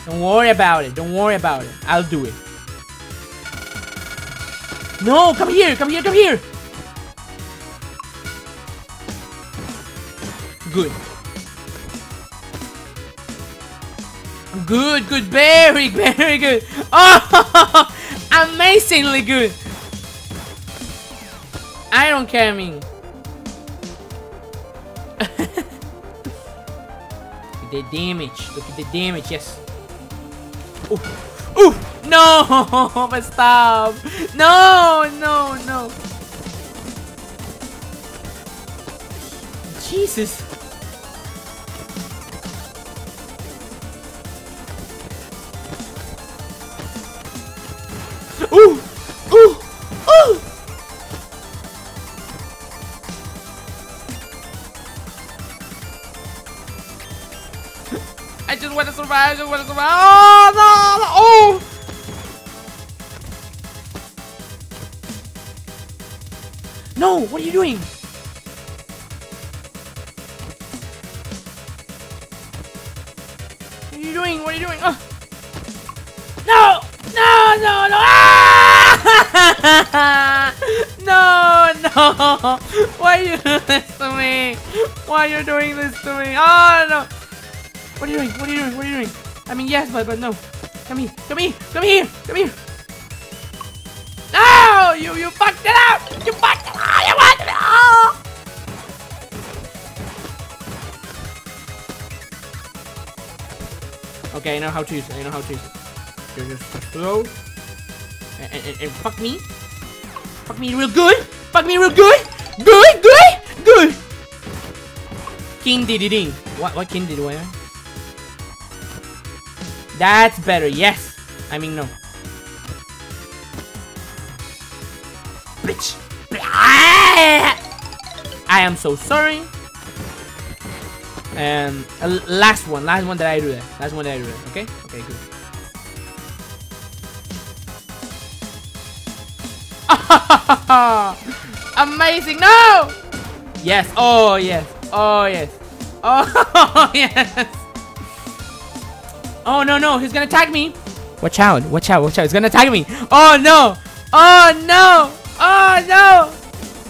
Don't worry about it. Don't worry about it. I'll do it. No, come here, come here, come here. Good. Good, good, very, very good. Oh, amazingly good. I don't care, I mean. The damage. Look at the damage, yes. Ooh. Ooh! No! But stop! No! No! No! Jesus! Survive. I just want to survive. Oh no! no, Oh! No! What are you doing? What are you doing? What are you doing? Oh. No! No! No! No! Ah! no! No! Why are you doing this to me? Why are you doing this to me? Oh no! What are you doing? What are you doing? What are you doing? I mean, yes, but but no. Come here. Come here. Come here. Come here. No! You you fucked it up. You fucked it up. You fucked it up. Okay, I know how to use it. I know how to use it. You're just. And, and, and fuck me. Fuck me real good. Fuck me real good. Good, good, good. King did ding. What what king did what? That's better, yes! I mean, no. Bitch! I am so sorry. Um, uh, last one, last one that I do that. Last one that I do that, okay? Okay, good. Amazing! No! Yes, oh yes, oh yes, oh yes! Oh no no, he's gonna attack me! Watch out, watch out, watch out, he's gonna attack me! Oh no! Oh no! Oh no!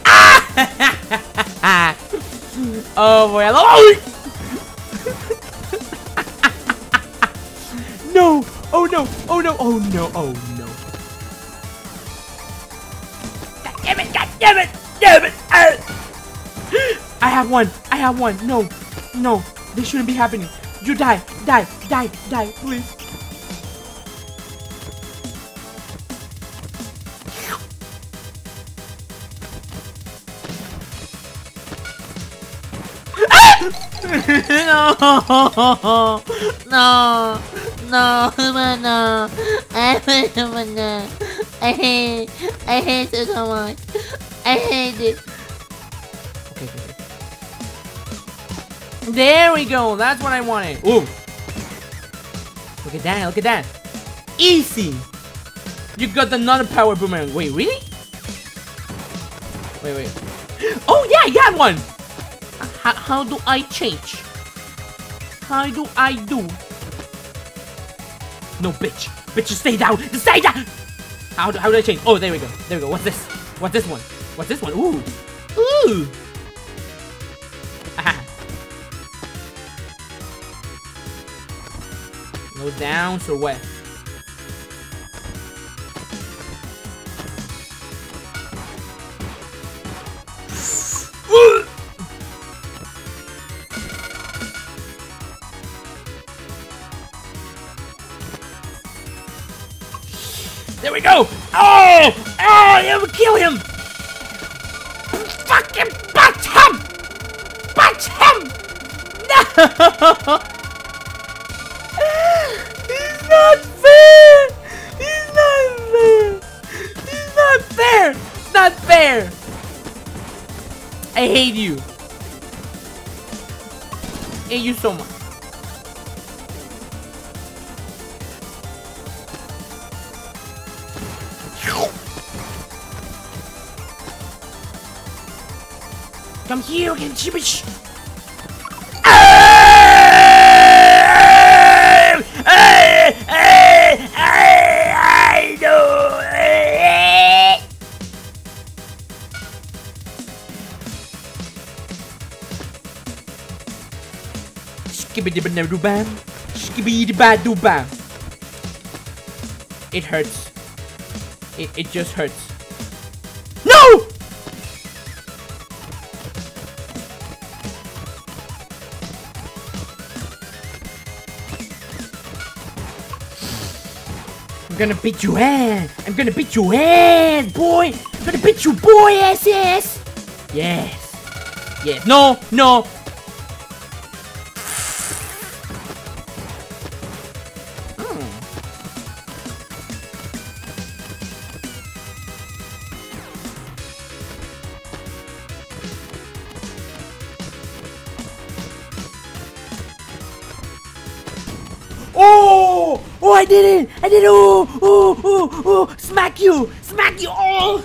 Ah! oh boy, I love No! Oh no! Oh no! Oh no! Oh no! God damn it! God damn it! Damn it! Ah! I have one! I have one! No! No! This shouldn't be happening! You die! Die! Die! Die! Please! no! No! No! No! I hate no! I hate I hate it so much! I hate it! There we go! That's what I wanted! Ooh! Look at that! Look at that! Easy! You got another power boomerang! Wait, really? Wait, wait. Oh yeah, I got one! How, how do I change? How do I do? No, bitch. Bitch, stay down. Stay down. How do, how do I change? Oh, there we go. There we go. What's this? What's this one? What's this one? Ooh. Ooh. Aha. No downs or? There we go! Oh! Oh! You will kill him! Fucking him! No! Fair! I hate you. I hate you so much. Come here, chibish. I bam. It hurts. It, it just hurts. No! I'm gonna beat your ass. I'm gonna beat your ass, boy. I'm gonna beat you, boy, ass, ass. Yes. Yes. No, no. Did it! I did it! Oh! Oh! Oh! Oh! Smack you! Smack you! Oh!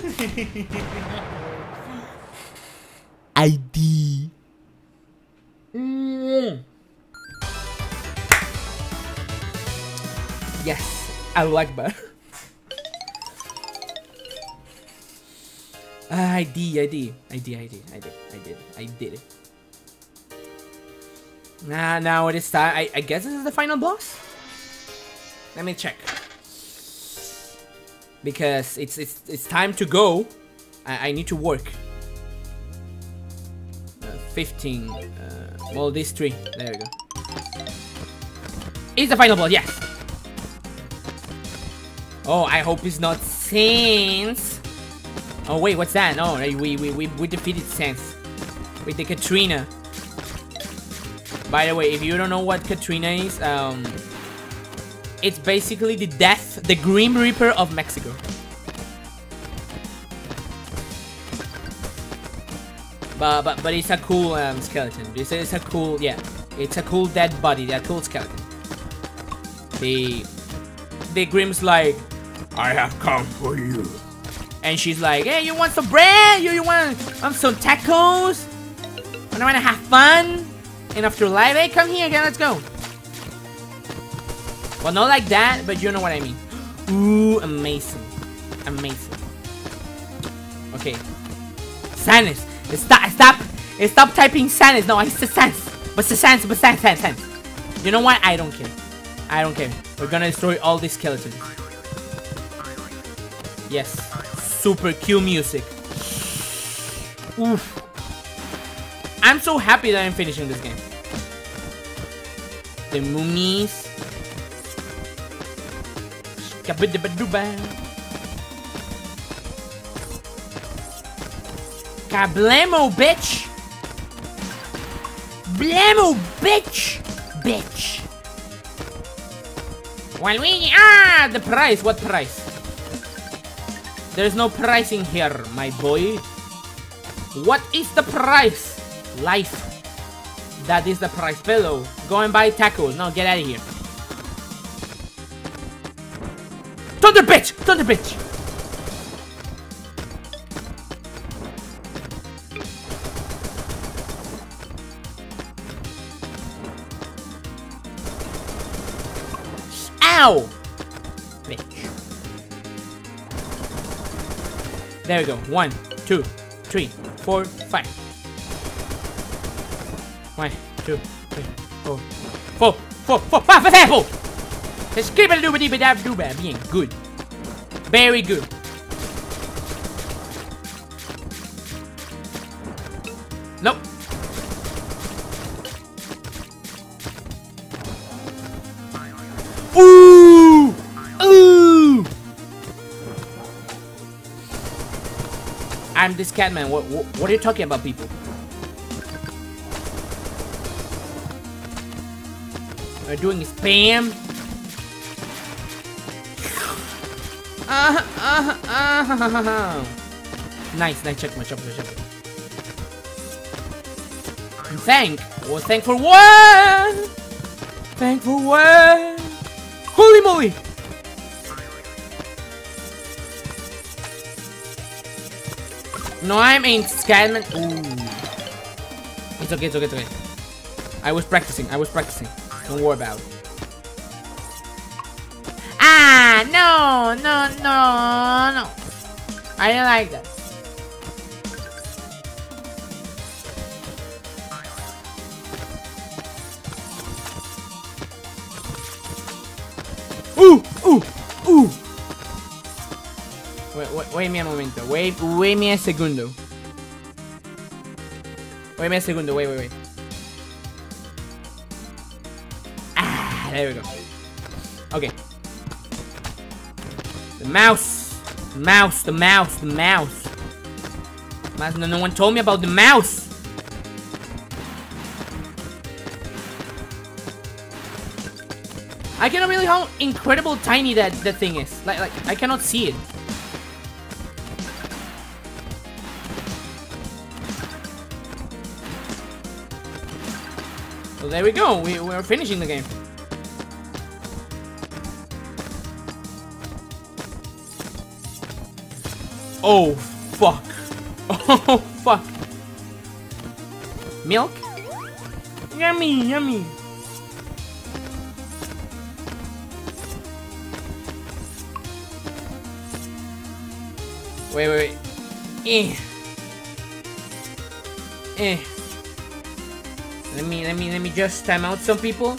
ID. Mm. Yes, I like that. ID, ID, ID, ID, I did, I did, I did it. Nah, now it is time. I, I guess this is the final boss. Let me check. Because it's it's it's time to go. I, I need to work. Uh, 15. Uh, well, these three. There we go. It's the final boss. Yes. Oh, I hope it's not Sans. Oh wait, what's that? No, we we we, we defeated Sans with the Catrina. By the way, if you don't know what Catrina is, um, it's basically the death, the Grim Reaper of Mexico. But but but it's a cool um, skeleton. It's a, it's a cool yeah. It's a cool dead body. That cool skeleton. The the Grim's like, I have come for you. And she's like, hey, you want some bread? You, you want, want some tacos? Wanna, wanna have fun? In Afterlife? Hey, come here, okay, let's go. Well, not like that, but you know what I mean. Ooh, amazing. Amazing. Okay. Sanis. Stop, stop, stop typing Sanis. No, I said Sans. But the Sans, but Sans, Sans, Sans. You know what? I don't care. I don't care. We're gonna destroy all these skeletons. Yes. Super cute music. Oof. I'm so happy that I'm finishing this game. The mummies. Kablamo, bitch! Blamo, bitch! Bitch! Waluigi, ah! The price, what price? There's no pricing here, my boy. What is the price? Life. That is the price. Pillow. Go and buy tacos. No, get out of here. Thunder bitch! Thunder bitch! Ow! Bitch. There we go. One, two, three, four, five. One, two, three, four, four, four, four, five, five! Bien, good. Very good. Nope. Ooh! Ooh! I'm this cat man. What, what, what are you talking about, people? Are doing spam? Uh, uh, uh, Nice, nice checkpoint, checkpoint, checkpoint. Thank, well, thank for what? Thank for what? Holy moly! No, I'm in Skyman. Ooh. It's okay, it's okay, it's okay. I was practicing, I was practicing. Don't worry about it. No, no, no, no. I don't like that. Ooh, ooh, ooh. Wait, wait, wait un momento. Wait, wait me a segundo. Wait me a segundo. Wait, wait, wait. Ah, there we go. Mouse. Mouse, the mouse, the mouse. Mouse, no, one told me about the mouse. I cannot believe how incredible tiny that the thing is. Like, like I cannot see it. So there we go. We we're finishing the game. Oh fuck. Oh fuck. Milk? Yummy, yummy. Wait, wait, wait. Eh. Eh. Let me, let me, let me just time out some people.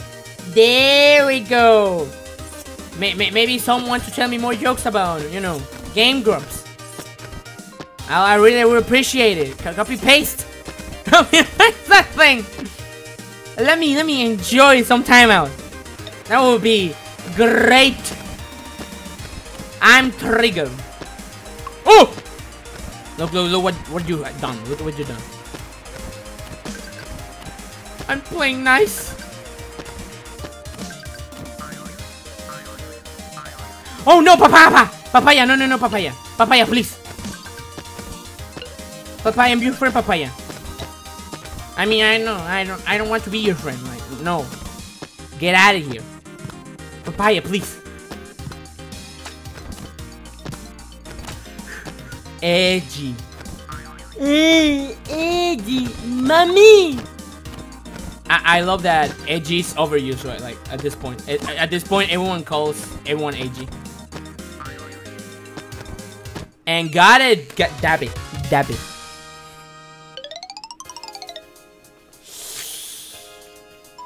There we go. May, may, maybe someone to tell me more jokes about, you know, Game Grumps. I, I really would appreciate it. Copy paste. Copy paste that thing. Let me, let me enjoy some time out. That would be great. I'm triggered. Oh! Look, look, look what, what you done. Look what you done. I'm playing nice. Oh no, papaya! Papaya, no, no, no, papaya. Papaya, please. Papaya, I'm your friend, papaya. I mean, I know, I don't, I don't want to be your friend. Like, no. Get out of here. Papaya, please. Edgy. Eh, edgy. Mommy! I, I love that edgy is overused, right? Like, at this point. At, at this point, everyone calls everyone edgy. And got it! Got, dab it. Dab it.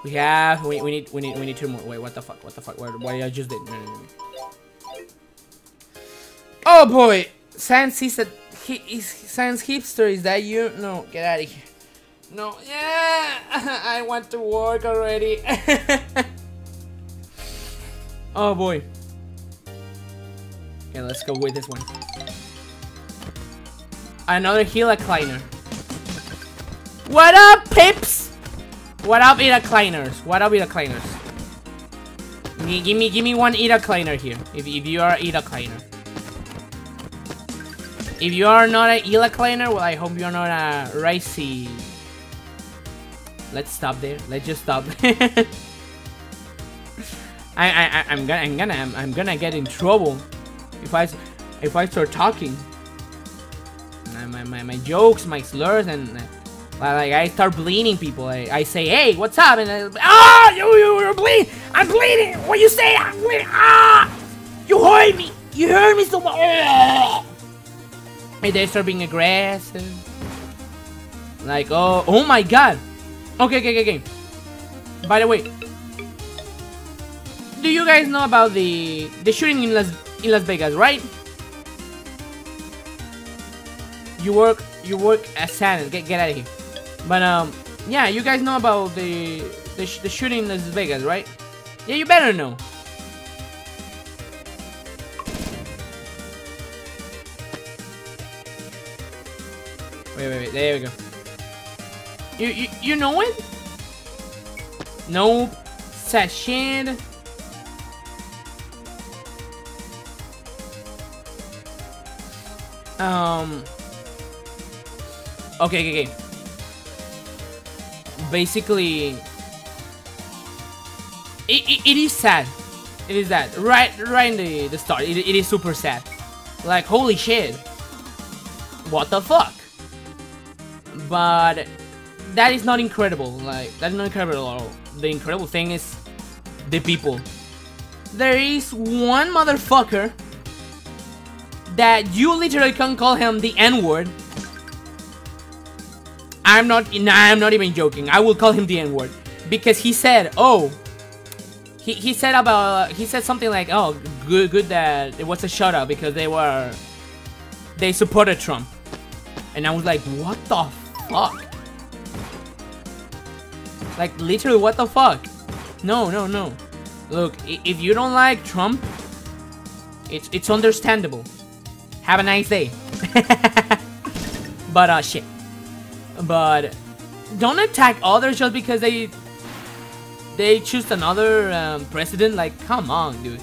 We have, we, we need, we need, we need two more. Wait, what the fuck? What the fuck? What, what I just did? No, no, no. Oh boy! Sans he's a he, Sans hipster. Is that you? No, get out of here. No, yeah, I want to work already. oh boy. Okay, let's go with this one. Another Hila Kleiner. What up, pips? What up, Ida Kleiners? What up, Ida Kleiners? Give me, give me one Ida Kleiner here. If, if you are Ida Kleiner. If you are not a Ila Kleiner, well, I hope you're not a Ricey. Let's stop there. Let's just stop. I, I, I'm gonna, I'm gonna, I'm, I'm gonna get in trouble if I, if I start talking. My, my, my, my jokes, my slurs, and uh, like I start bleeding people. I, I say, hey, what's up? And ah, you, you, you're bleeding. I'm bleeding. What you say? I'm bleeding. Ah, you hurt me. You hurt me so much. And they start being aggressive. Like, oh, oh my god. Okay, okay, okay, okay. By the way, do you guys know about the the shooting in Las in Las Vegas, right? You work you work as Santa. Get get out of here. But um, yeah, you guys know about the the, sh the shooting in Las Vegas, right? Yeah, you better know. Wait, wait, wait. There we go. You, you, you know it? Nope. Session. Um. Okay, okay, okay. Basically, it, it, it is sad. It is that right, right in the the start. It, it is super sad. Like holy shit, what the fuck? But that is not incredible. Like that's not incredible at all. The incredible thing is the people. There is one motherfucker that you literally can call him the N-word. I'm not I'm not even joking. I will call him the N-word because he said, "Oh, he, he said about he said something like, "Oh, good good that it was a shutout because they were they supported Trump." And I was like, "What the fuck?" Like literally what the fuck? No, no, no. Look, if you don't like Trump, it's it's understandable. Have a nice day. but uh shit. But don't attack others just because they they choose another um, president. Like, come on, dude.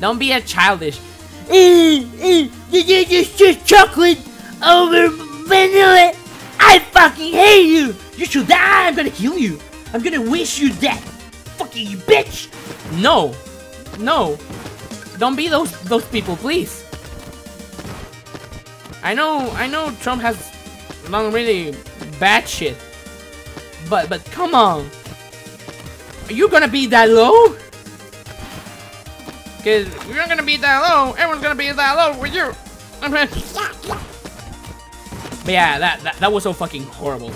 Don't be a childish. Did You just chocolate over vanilla. I fucking hate you. You should die. I'm gonna kill you. I'm gonna wish you death. Fucking you bitch. No, no. Don't be those those people, please. I know, I know Trump has done really bad shit. But, but come on. Are you gonna be that low? Cause you're not gonna be that low, everyone's gonna be that low with you. but yeah, that, that, that was so fucking horrible.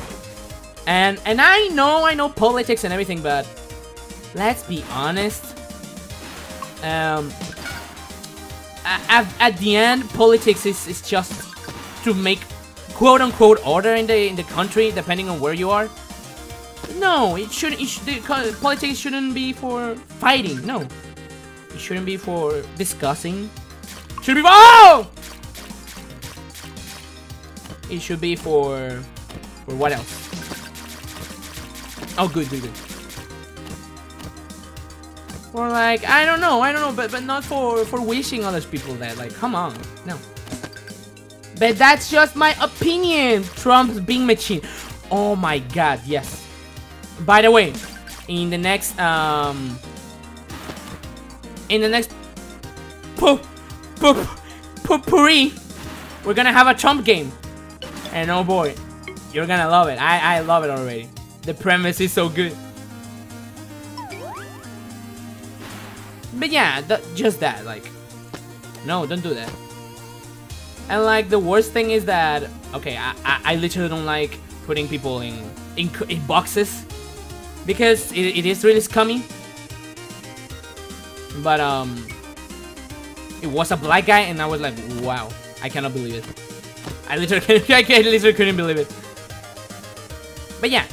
And, and I know, I know politics and everything, but let's be honest. Um, at, at the end, politics is, is just to make quote unquote order in the in the country, depending on where you are. No, it shouldn't. It sh the, politics shouldn't be for fighting. No, it shouldn't be for discussing. Should be oh! It should be for for what else? Oh, good, good, good. Or like I don't know, I don't know, but but not for for wishing other people that. Like, come on, no. But that's just my opinion. Trump's being machine. Oh my god, yes. By the way, in the next um in the next poop poop poopery, we're gonna have a Trump game. And oh boy, you're gonna love it. I I love it already. The premise is so good. But yeah, th just that, like, no, don't do that. And like the worst thing is that okay, I, I, I literally don't like putting people in in, in boxes because it, it is really scummy. But um, it was a black guy, and I was like, wow, I cannot believe it. I literally, I literally couldn't believe it. But yeah,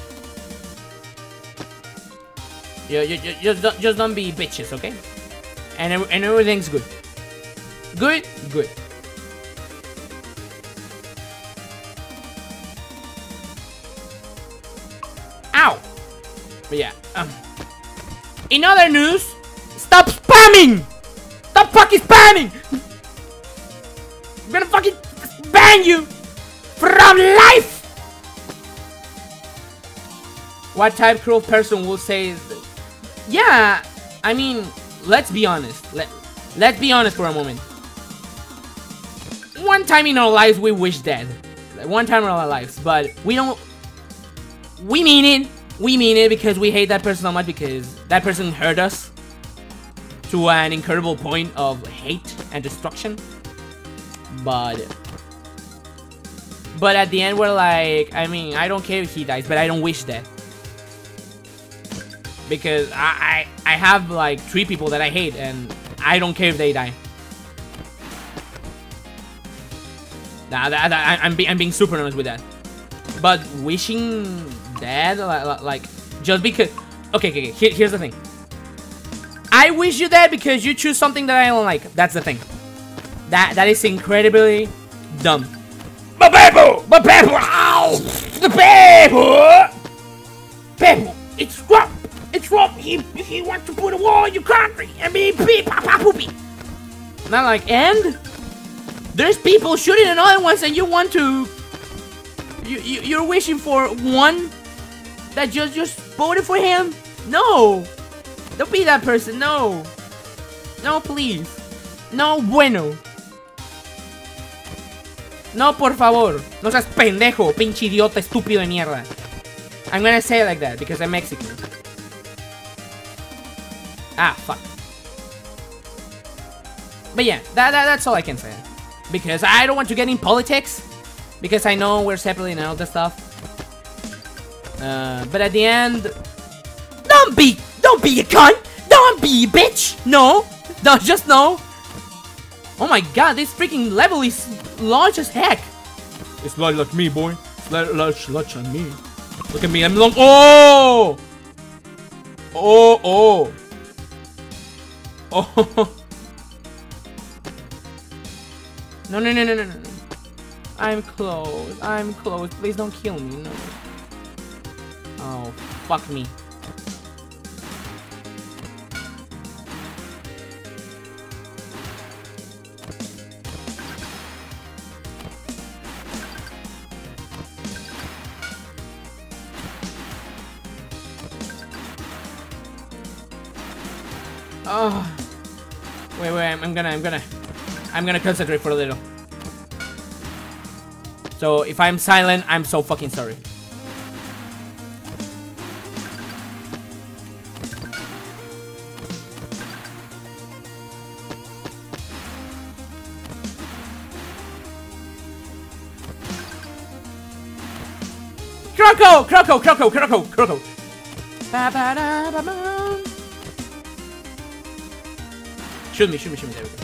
you, you, just don't, just don't be bitches, okay? And and everything's good. Good, good. But yeah. Um, in other news, stop spamming! Stop fucking spamming! I'm gonna fucking ban you from life! What type cruel person will say, yeah, I mean, let's be honest. Let, let's be honest for a moment. One time in our lives we wish dead. One time in our lives, but we don't, we mean it. We mean it because we hate that person so much because that person hurt us to an incredible point of hate and destruction. But but at the end we're like, I mean, I don't care if he dies, but I don't wish that. Because I, I, I have like three people that I hate and I don't care if they die. Nah, that, that, I, I'm, be, I'm being super honest with that. But wishing dead? Like, like just because... Okay, okay, okay. Here, here's the thing. I wish you dead because you choose something that I don't like. That's the thing. That That is incredibly dumb. My people! My people! Ow! The people! People! It's Trump! It's Trump! He, he wants to put a wall in your country! I mean, beep, pop, pop, poopy! Not like, and? There's people shooting at other ones and you want to You, you you're wishing for one that just just voted for him? No. Don't be that person. No. No, please. No bueno. No, por favor. No seas pendejo, pinche idiota estúpido de mierda. I'm gonna say it like that because I'm Mexican. Ah, fuck. But yeah, that, that that's all I can say. Because I don't want to get in politics. Because I know we're separately and all that stuff. Uh, but at the end, Don't be, don't be a cunt. Don't be a bitch. no, no, just no. Oh my god, this freaking level is large as heck. It's large like me, boy. It's large, large, on me. Look at me, I'm long. Oh! Oh, oh. Oh. No, no, no, no, no, no. no. I'm close. I'm close. Please don't kill me. No. Oh, fuck me. Oh. Wait, wait, I'm, I'm gonna, I'm gonna, I'm gonna concentrate for a little. So if I'm silent, I'm so fucking sorry. Croco! Croco! Croco! Croco! Croco! Ba ba da ba ba. Shoot me, shoot me, shoot me. There we go.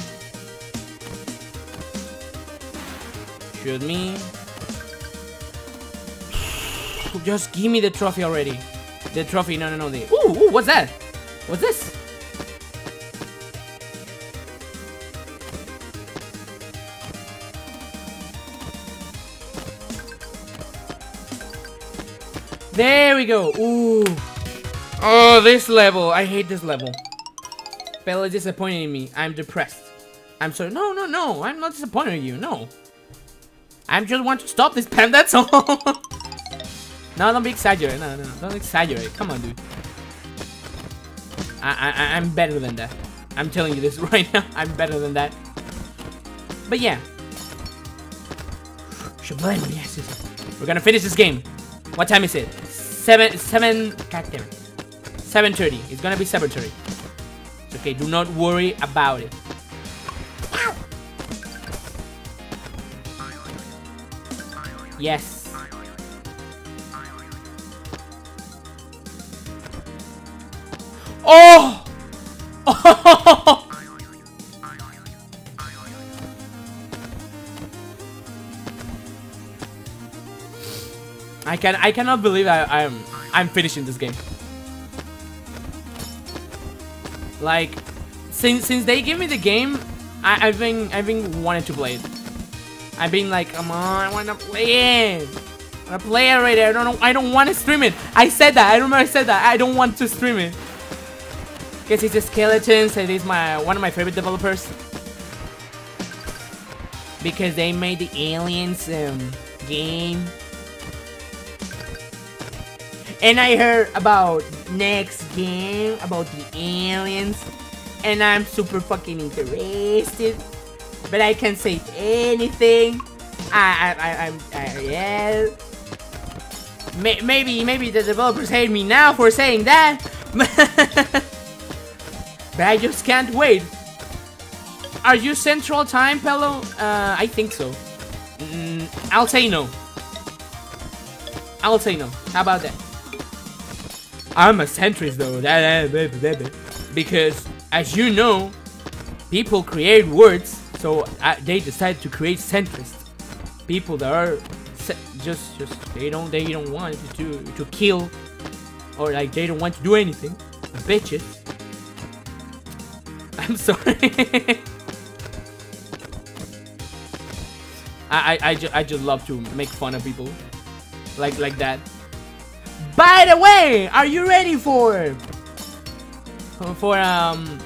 Shoot me. Just give me the trophy already. The trophy, no, no, no. The ooh, ooh, what's that? What's this? There we go. Ooh. Oh, this level. I hate this level. Bella disappointed me. I'm depressed. I'm sorry. No, no, no. I'm not disappointed in you. No. I just want to stop this pen. That's all. no, don't be exaggerating. No, no, no. Don't exaggerate. Come on, dude. I, I, I'm better than that. I'm telling you this right now. I'm better than that. But yeah. Yes. We're gonna finish this game. What time is it? Seven, seven. God damn it. Seven thirty. It's gonna be seven thirty. It's okay. Do not worry about it. Yes. Oh! oh! I can I cannot believe I, I'm I'm finishing this game. Like since since they gave me the game, I, I've been I've been wanting to play it. I've been like, come on, I wanna play it. I wanna play it already. I don't know. I don't want to stream it. I said that. I remember I said that. I don't want to stream it. Guess it's a skeletons. It is my one of my favorite developers because they made the aliens um, game. And I heard about next game about the aliens, and I'm super fucking interested. But I can't say anything. I, I, I, I'm, I, yeah. May, maybe, maybe the developers hate me now for saying that. but I just can't wait. Are you Central Time, Pelo? Uh, I think so. Mm, I'll say no. I'll say no. How about that? I'm a centrist though. Because, as you know, people create words, so uh, they decide to create centrist. People that are just, just they don't, they don't want to to kill, or like they don't want to do anything. Bitches. I'm sorry. I, I, I, ju- I just love to make fun of people like like that. By the way, are you ready for for um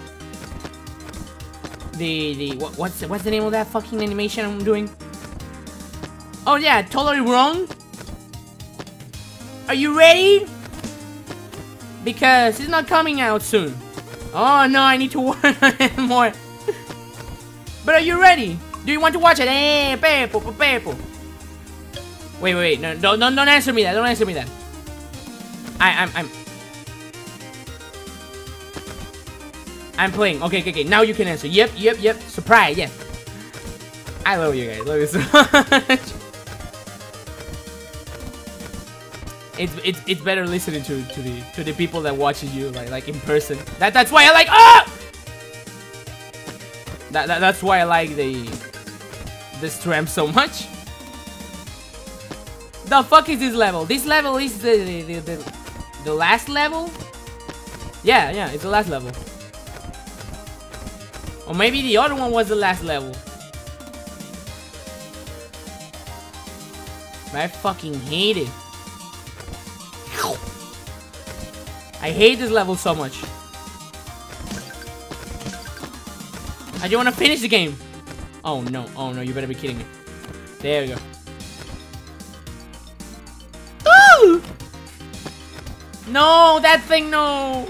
the the what, what's the, what's the name of that fucking animation I'm doing? Oh yeah, totally wrong. Are you ready? Because it's not coming out soon. Oh no, I need to work it more. But are you ready? Do you want to watch it? Eh, Pepo, Pepo. Wait, wait, wait. No, don't, don't, don't answer me that. Don't answer me that. I, I'm, I'm. I'm playing. Okay, okay, okay. Now you can answer. Yep, yep, yep. Surprise. Yes. I love you guys. Love you so much. It's, it's, it's better listening to, to the to the people that watches you like like in person. That that's why I like ah. That, that that's why I like the the stream so much. The fuck is this level? This level is the the, the, the, the last level? Yeah, yeah, it's the last level. Or maybe the other one was the last level. I fucking hate it. I hate this level so much. I just want to finish the game. Oh no, oh no, you better be kidding me. There we go. Ooh! No, that thing, no!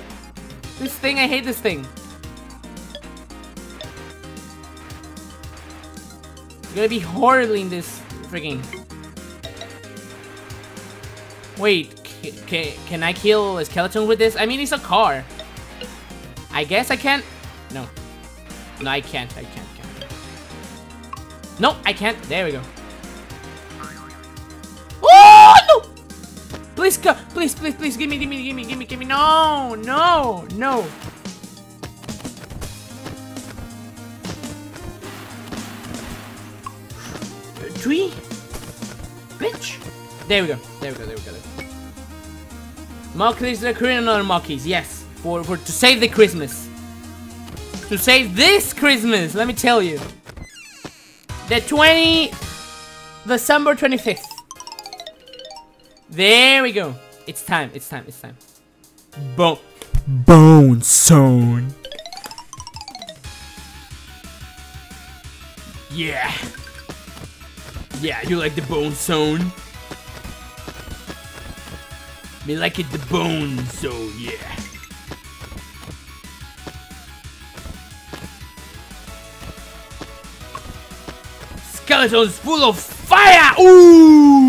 This thing, I hate this thing. You're gonna be horribly in this freaking. Wait, can, can I kill a skeleton with this? I mean, it's a car. I guess I can't. No. No, I can't. I can't. can't. No, I can't. There we go. Oh, no! Please, go. please, please, please, give me, give me, give me, give me, give me. No, no, no. Three? Bitch. There we go. There we go. There we go. There. Monkeys creating another monkeys. Yes. For, for to save the Christmas. To save this Christmas, let me tell you. The 20... December 25th. There we go. It's time. It's time. It's time. Bone. Bone zone. Yeah. Yeah, you like the bone zone? Me like it the bone zone, yeah. Skeletons full of fire! Ooh!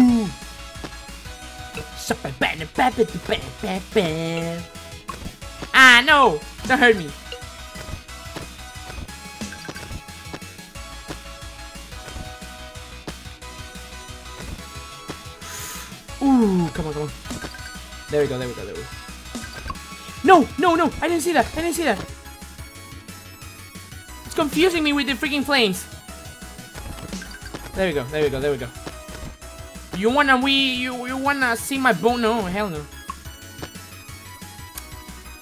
Ah, no! Don't hurt me. Ooh, come on, come on. There we go, there we go, there we go. No, no, no! I didn't see that! I didn't see that! It's confusing me with the freaking flames. There we go, there we go, there we go. You wanna we you you wanna see my bone? No, hell no.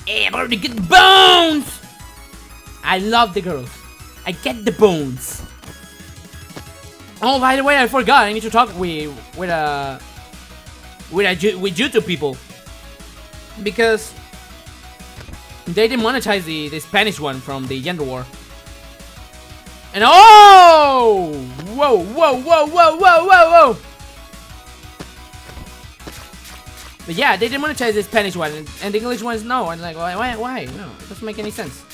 Hey, I'm already get bones! I love the girls. I get the bones. Oh, by the way, I forgot. I need to talk with with uh with a, with YouTube people because they demonetized the the Spanish one from the gender war. And oh! Whoa, whoa, whoa, whoa, whoa, whoa, whoa! But yeah, they didn't demonetized this Spanish one, and, the English ones no. And like, why, why, why? No, it doesn't make any sense.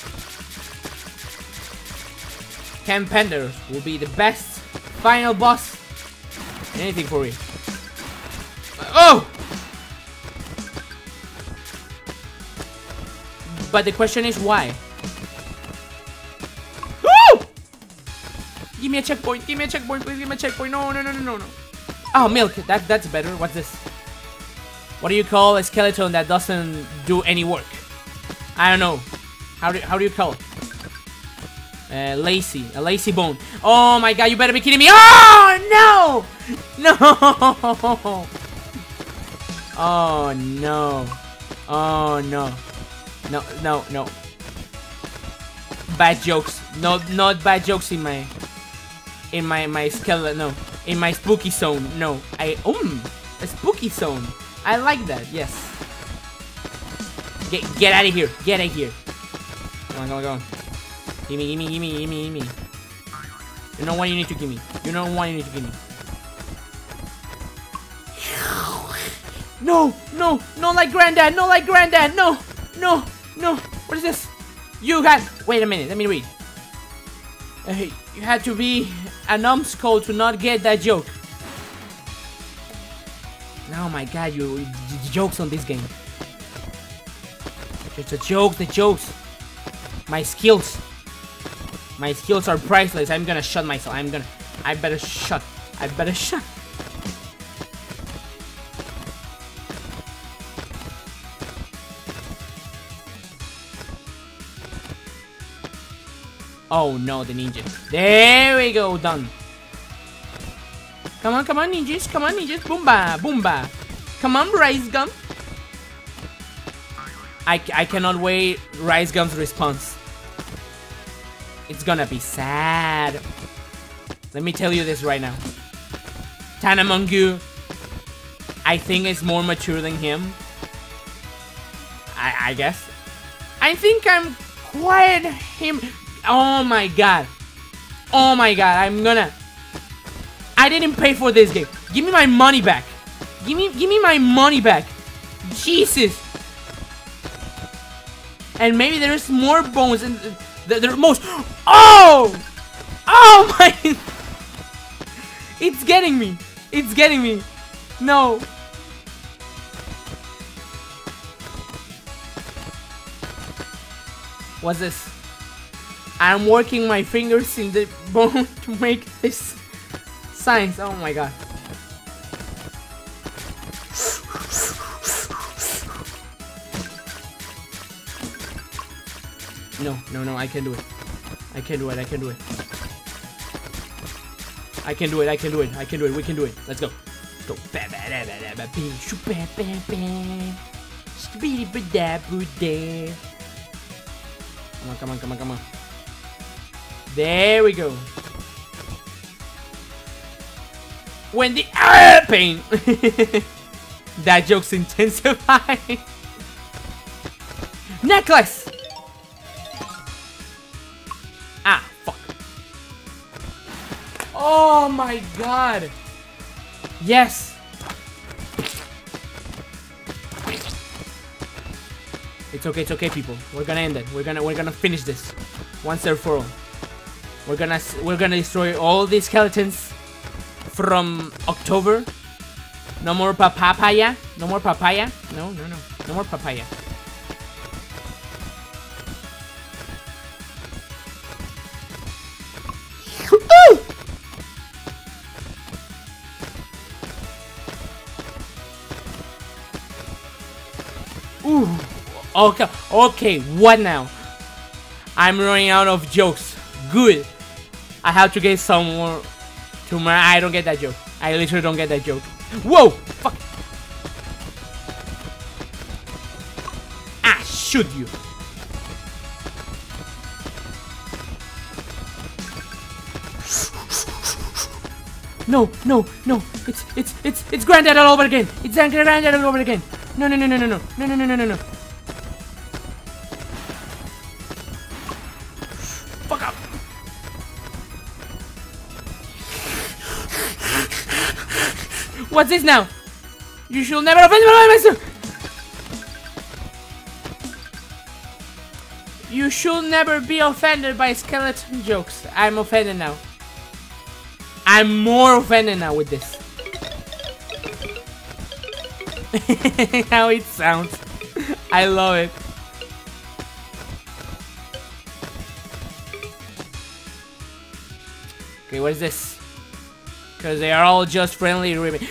Ken Pender will be the best final boss. Anything for me. Oh! But the question is why? Woo! Give me a checkpoint, give me a checkpoint, please give me a checkpoint. No, no, no, no, no, no. Oh, milk. That, that's better. What's this? What do you call a skeleton that doesn't do any work? I don't know. How do, how do you call it? Uh, lazy. A lazy bone. Oh my god, you better be kidding me. Oh, no! No! Oh, no. Oh, no. No, no, no. Bad jokes. No, not bad jokes in my... In my, my skeleton, no. In my spooky zone, no. I, um, a spooky zone. I like that, yes. Get, get out of here. Get out of here. Come on, come on, come on. Gimme, gimme, gimme, gimme, gimme. You know what you need to give me. You know what you need to give me. No, no, no like granddad, no like granddad, no, no, no. What is this? You had, wait a minute, let me read. Uh, you had to be a numbskull to not get that joke. Oh my god, you, the jokes on this game. Just the jokes, the jokes. My skills. My skills are priceless. I'm gonna shut myself. I'm gonna, I better shut. I better shut. Oh no, the ninja. There we go, done. Come on, come on, ninjas. Come on, ninjas. Boomba, boomba. Come on, RiceGum. I, I cannot wait RiceGum's response. It's gonna be sad. Let me tell you this right now. Tana Mongeau, I think is more mature than him. I, I guess. I think I'm quite him. Oh my god. Oh my god, I'm gonna... I didn't pay for this game. Give me my money back. Give me, give me my money back. Jesus. And maybe there's more bones and the, the most. Oh! Oh my! It's getting me. It's getting me. No. What's this? I'm working my fingers in the bone to make this signs. Oh my god. No, no, no, I can do it. I can do it, I can do it. I can do it, I can do it, I can do it, we can do it. Let's go. Go. Come on, come on, come on, come on. There we go. When the ah, pain. that joke's intensified. Necklace. Ah, fuck. Oh my god. Yes. It's okay, it's okay, people. We're gonna end it. We're gonna we're gonna finish this once and for all. We're gonna we're gonna destroy all these skeletons from October. No more pa- papaya. No more papaya. No, no, no. No more papaya. Ooh. Okay. Okay. What now? I'm running out of jokes. Good. I have to get some more. Tomorrow. I don't get that joke. I literally don't get that joke. Whoa! Fuck. Ah, shoot you. No, no, no. It's it's it's it's granddad all over again. It's granddad all over again. No, no, no, no, no, no, no, no, no, no, no, What's this now? You should never offend my myself. You should never be offended by skeleton jokes. I'm offended now. I'm more offended now with this. How it sounds. I love it. Okay, what is this? Because they are all just friendly ribbon.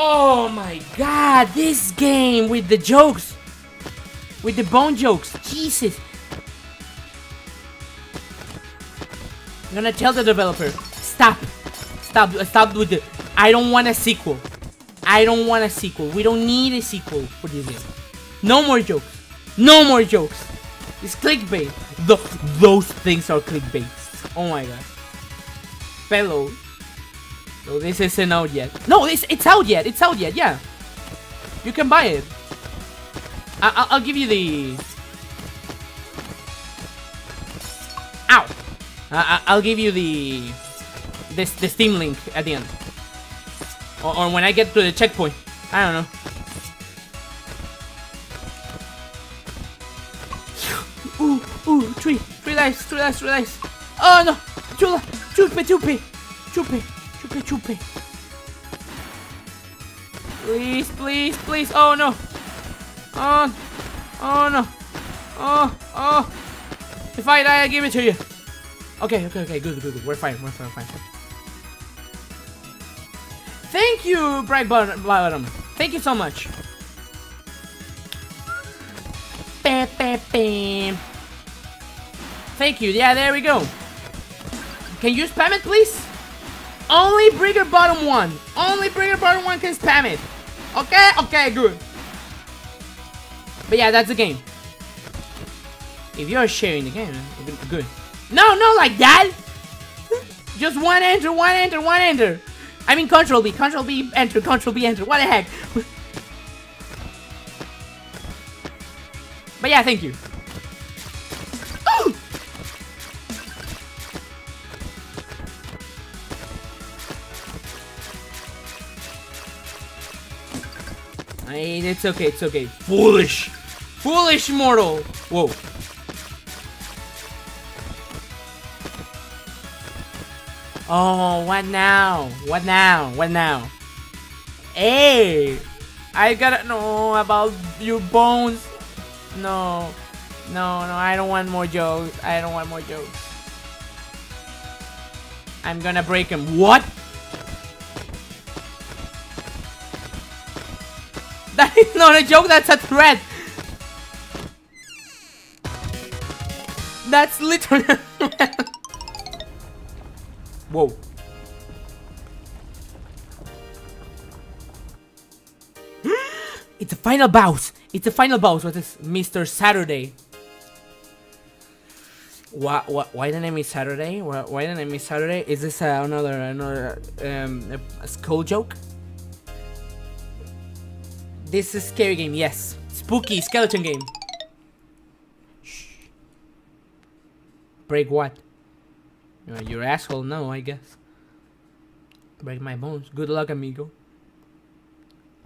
Oh my god, this game with the jokes. With the bone jokes. Jesus. I'm gonna tell the developer. Stop. Stop. Stop with the. I don't want a sequel. I don't want a sequel. We don't need a sequel for this game. No more jokes. No more jokes. It's clickbait. The, those things are clickbait. Oh my god. Fellow. This isn't out yet. No, it's it's out yet. It's out yet. Yeah, you can buy it. I I'll give you the. Ow! I I'll give you the this the Steam link at the end, or, or when I get to the checkpoint. I don't know. Ooh, ooh, three, three lives, three lives, three lives. Oh no, two, two, two, two, two, two chupe, chupe. Please, please, please. Oh no. Oh, oh no. Oh, oh. If I die, I give it to you. Okay, okay, okay. Good, good, good. We're fine. We're fine. We're fine. Thank you, Bright Bottom. Thank you so much. Bam, bam, bam. Thank you. Yeah, there we go. Can you spam it, please? Only Brigger Bottom 1. Only Brigger Bottom 1 can spam it. Okay? Okay, good. But yeah, that's the game. If you're sharing the game, good. No, no, like that! Just one enter, one enter, one enter. I mean control B, control B, enter, control B, enter. What the heck? but yeah, thank you. It's okay, it's okay. Foolish! Foolish mortal! Whoa. Oh, what now? What now? What now? Hey! I gotta know about your bones. No. No, no, I don't want more jokes. I don't want more jokes. I'm gonna break him. What? That is not a joke, that's a threat! That's literally a. Whoa. it's a final boss. It's a final boss. What is Mr. Saturday? Why, why, why the name is Saturday? Why, why the name is Saturday? Is this uh, another another um, a, a skull joke? This is scary game. Yes, spooky skeleton game. Shh. Break what? Uh, your asshole, no, I guess. Break my bones. Good luck, amigo.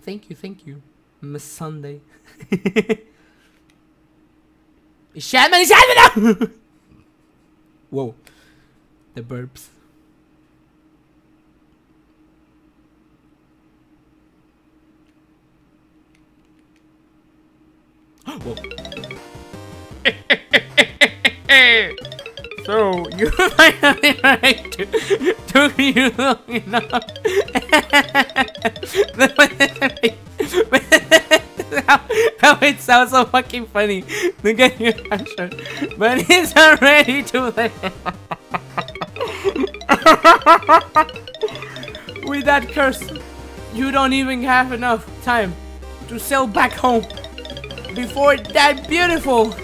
Thank you, thank you. Miss Sunday. Shatman, Shatman! Whoa. The burps. Whoa. So you finally right to, took you long enough. how, it sounds so fucking funny. Look at your action. But it's already too late. With that curse, you don't even have enough time to sail back home before that beautiful,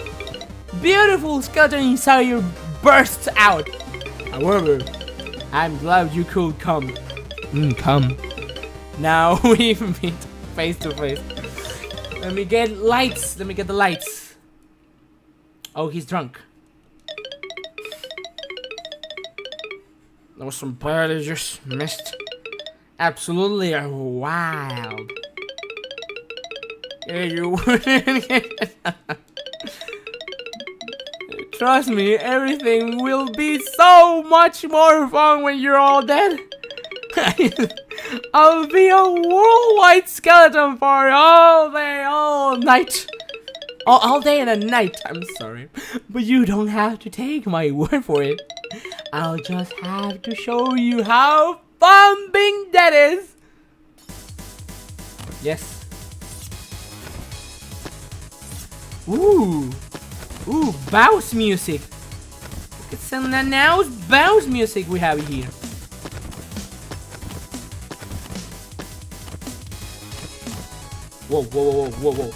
beautiful skeleton inside you bursts out. However, I'm glad you could come. Mm, come. Now we meet face to face. Let me get lights. Let me get the lights. Oh, he's drunk. There was some part I just missed. Absolutely wild. Yeah, you wouldn't Trust me, everything will be so much more fun when you're all dead. I'll be a worldwide skeleton for all day, all night. All, all day and a night, I'm sorry. But you don't have to take my word for it. I'll just have to show you how fun being dead is. Yes. Ooh. Ooh, bounce music. It's some now bounce music we have here. Whoa, whoa, whoa, whoa, whoa.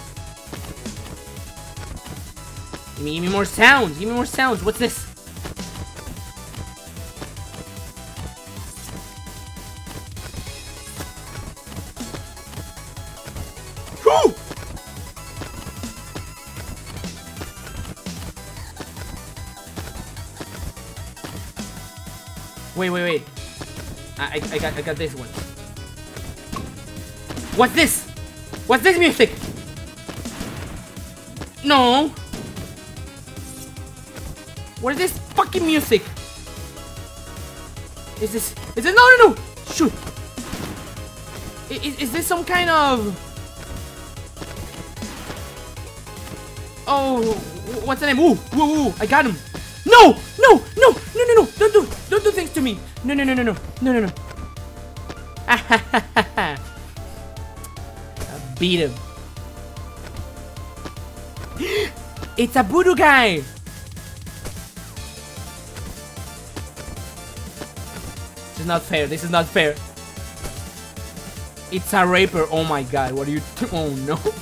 Give me, give me more sounds. Give me more sounds. What's this? I, I, got, I got this one. What's this? What's this music? No. What is this fucking music? Is this... Is this... No, no, no! Shoot! Is, is this some kind of... Oh, what's the name? Ooh, ooh, ooh, I got him. No, No, no, no, no, no, no, no, no. I beat him. It's a voodoo guy. This is not fair. This is not fair. It's a raper. Oh my god. What are you? oh no.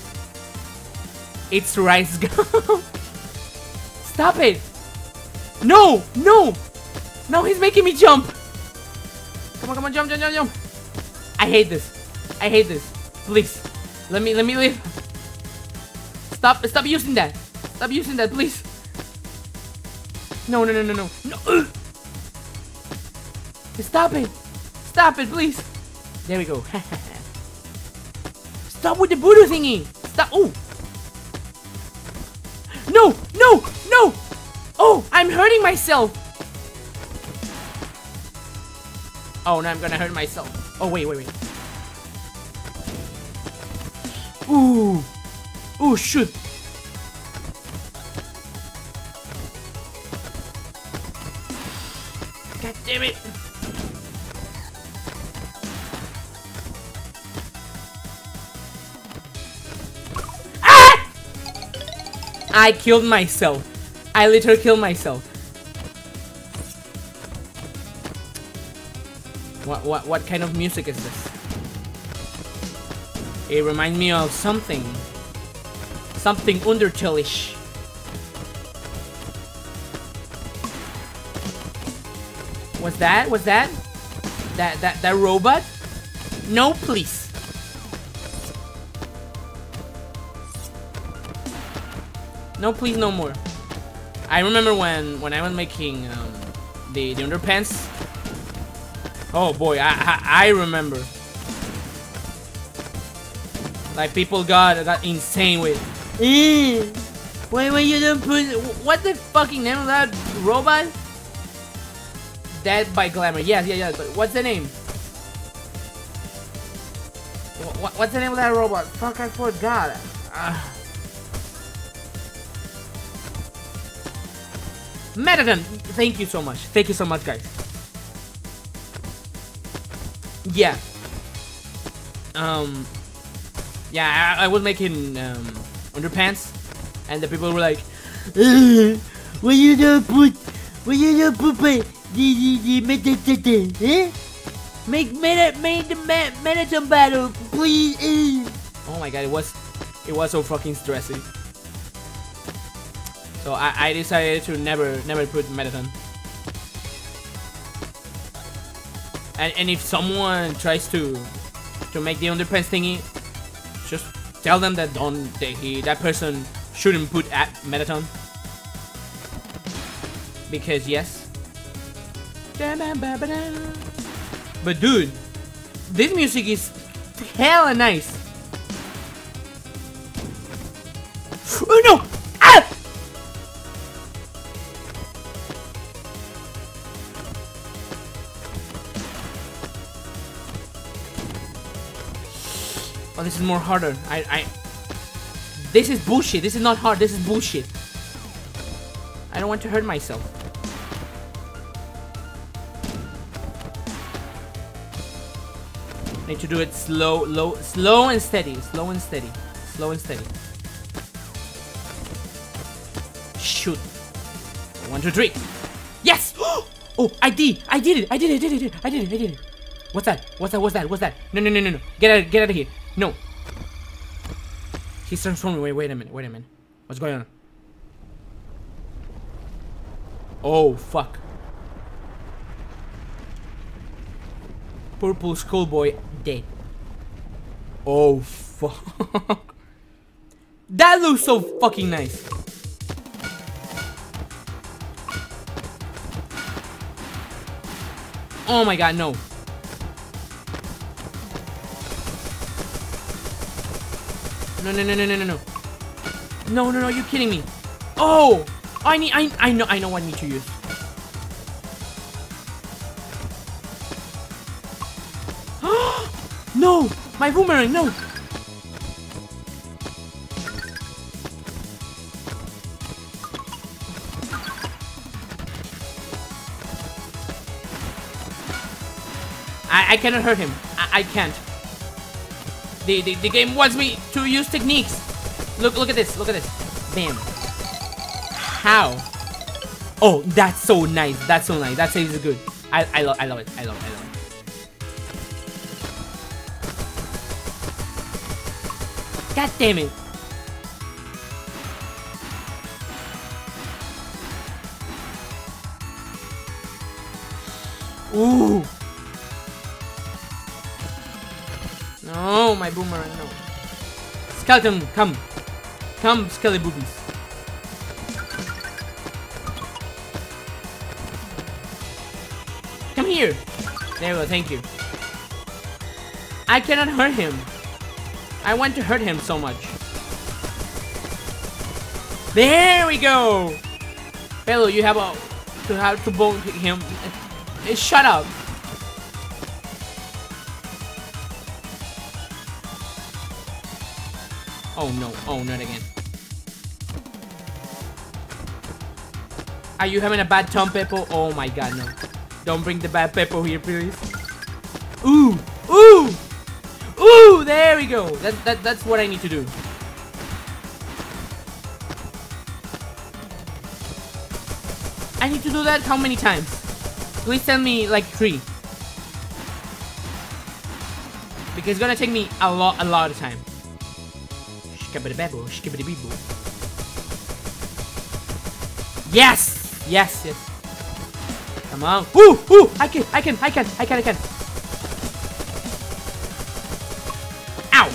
It's RiceGum. Stop it. No, no. No, he's making me jump. Come on, come on, jump, jump, jump, jump. I hate this. I hate this. Please, let me, let me live. Stop, stop using that. Stop using that, please. No, no, no, no, no, no. Stop it. Stop it, please. There we go. Stop with the voodoo thingy. Stop. Oh. No, no, no. Oh, I'm hurting myself. Oh, now I'm gonna hurt myself. Oh, wait, wait, wait. Ooh. Ooh, shoot. God damn it. Ah! I killed myself. I literally killed myself. What what kind of music is this? It reminds me of something. Something Undertale-ish. Was that? Was that? That that that robot? No, please. No, please, no more. I remember when when I was making um, the the underpants. Oh boy, I I, I remember. Like people got got insane with. Eh, why why you don't put what the fucking name of that robot? Death by Glamour. Yes, yeah, yeah. But what's the name? What, what's the name of that robot? Fuck, I forgot. Uh, Mettaton! Thank you so much. Thank you so much, guys. Yeah. Um. Yeah, I, I was making um, underpants, and the people were like, Uh, why you don't put, why you don't put my, the, the, the eh? Make meta, make the medicine battle, please. eh? "Oh my god, it was, it was so fucking stressy." So I, I decided to never, never put Mettaton. And and if someone tries to, to make the underpants thingy, just tell them that don't that he that person shouldn't put at Mettaton. Because yes. But dude, this music is hella nice. Oh, this is more harder. I, I. This is bullshit. This is not hard. This is bullshit. I don't want to hurt myself. Need to do it slow, low, slow and steady. Slow and steady. Slow and steady. Shoot. One, two, three. Yes! Oh, I did! I did it! I did it! I did it! I did it! I did it! What's that? What's that? What's that? What's that? No, no, no, no, no! Get out! Get out of here! No! He's transforming. Wait, wait a minute. Wait a minute. What's going on? Oh, fuck. Purple Schoolboy dead. Oh, fuck. that looks so fucking nice. Oh my god, no. No, no, no, no, no, no, no. No, no, no, you're kidding me. Oh! I need. I. I know. I know what I need to use. no, my boomerang. No. I, I cannot hurt him. I, I can't. The, the the game wants me to use techniques. Look look at this. Look at this. Bam. How? Oh, that's so nice. That's so nice. That saves is good. I I love I love it. I love it. I love it. God damn it. Ooh. My boomerang, no. Skeleton, come. Come, skelly boobies. Come here. There we go, thank you. I cannot hurt him. I want to hurt him so much. There we go. Hello, you have a to have to bone him. Shut up. Oh no, oh not again. Are you having a bad time, Peppo? Oh my god, no. Don't bring the bad Peppo here, please. Ooh! Ooh! Ooh! There we go! That, that, that's what I need to do. I need to do that how many times? Please tell me like three. Because it's gonna take me a lot, a lot of time. Shkabadababo, shkabadabebo. Yes! Yes, yes. Come on. Ooh, ooh, I can, I can, I can, I can, I can. Ow!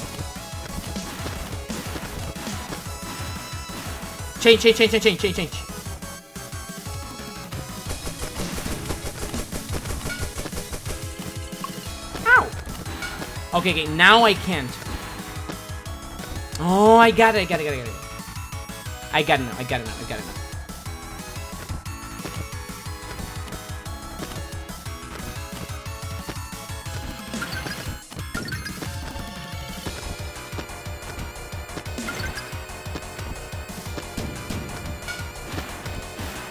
Change, change, change, change, change, change, change. Ow! Okay, okay, now I can't. Oh, I got it, I got it, I got it, I got it. I got now, I got now, I got it.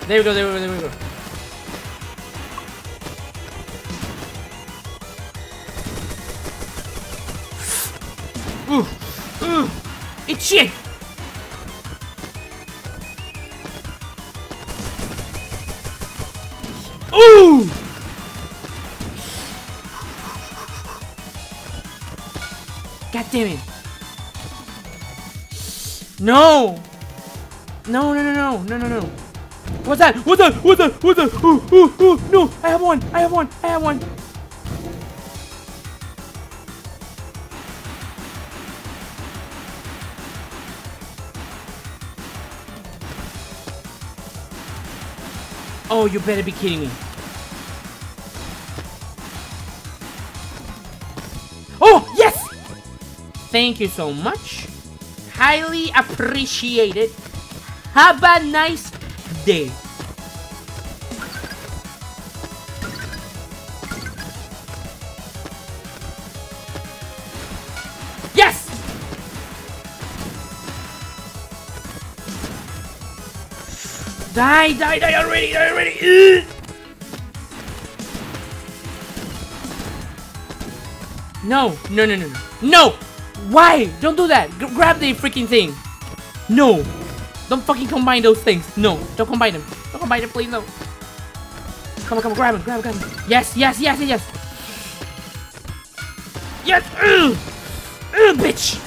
There we go, there we go, there we go. No! No, no, no, no, no, no, no. What's that? What's that? What's that? What's that? Ooh, ooh, ooh, no! I have one! I have one! I have one! Oh, you better be kidding me. Oh, yes! Thank you so much. Highly appreciated. Have a nice day. Yes! Die, die, die already, die already! Ugh! No, no, no, no, no. No! Why? Don't do that. G grab the freaking thing. No. Don't fucking combine those things. No, don't combine them. Don't combine them, please, no. Come on, come on, grab him, grab him, grab him. Yes, yes, yes, yes, yes. Ugh! Ugh, bitch!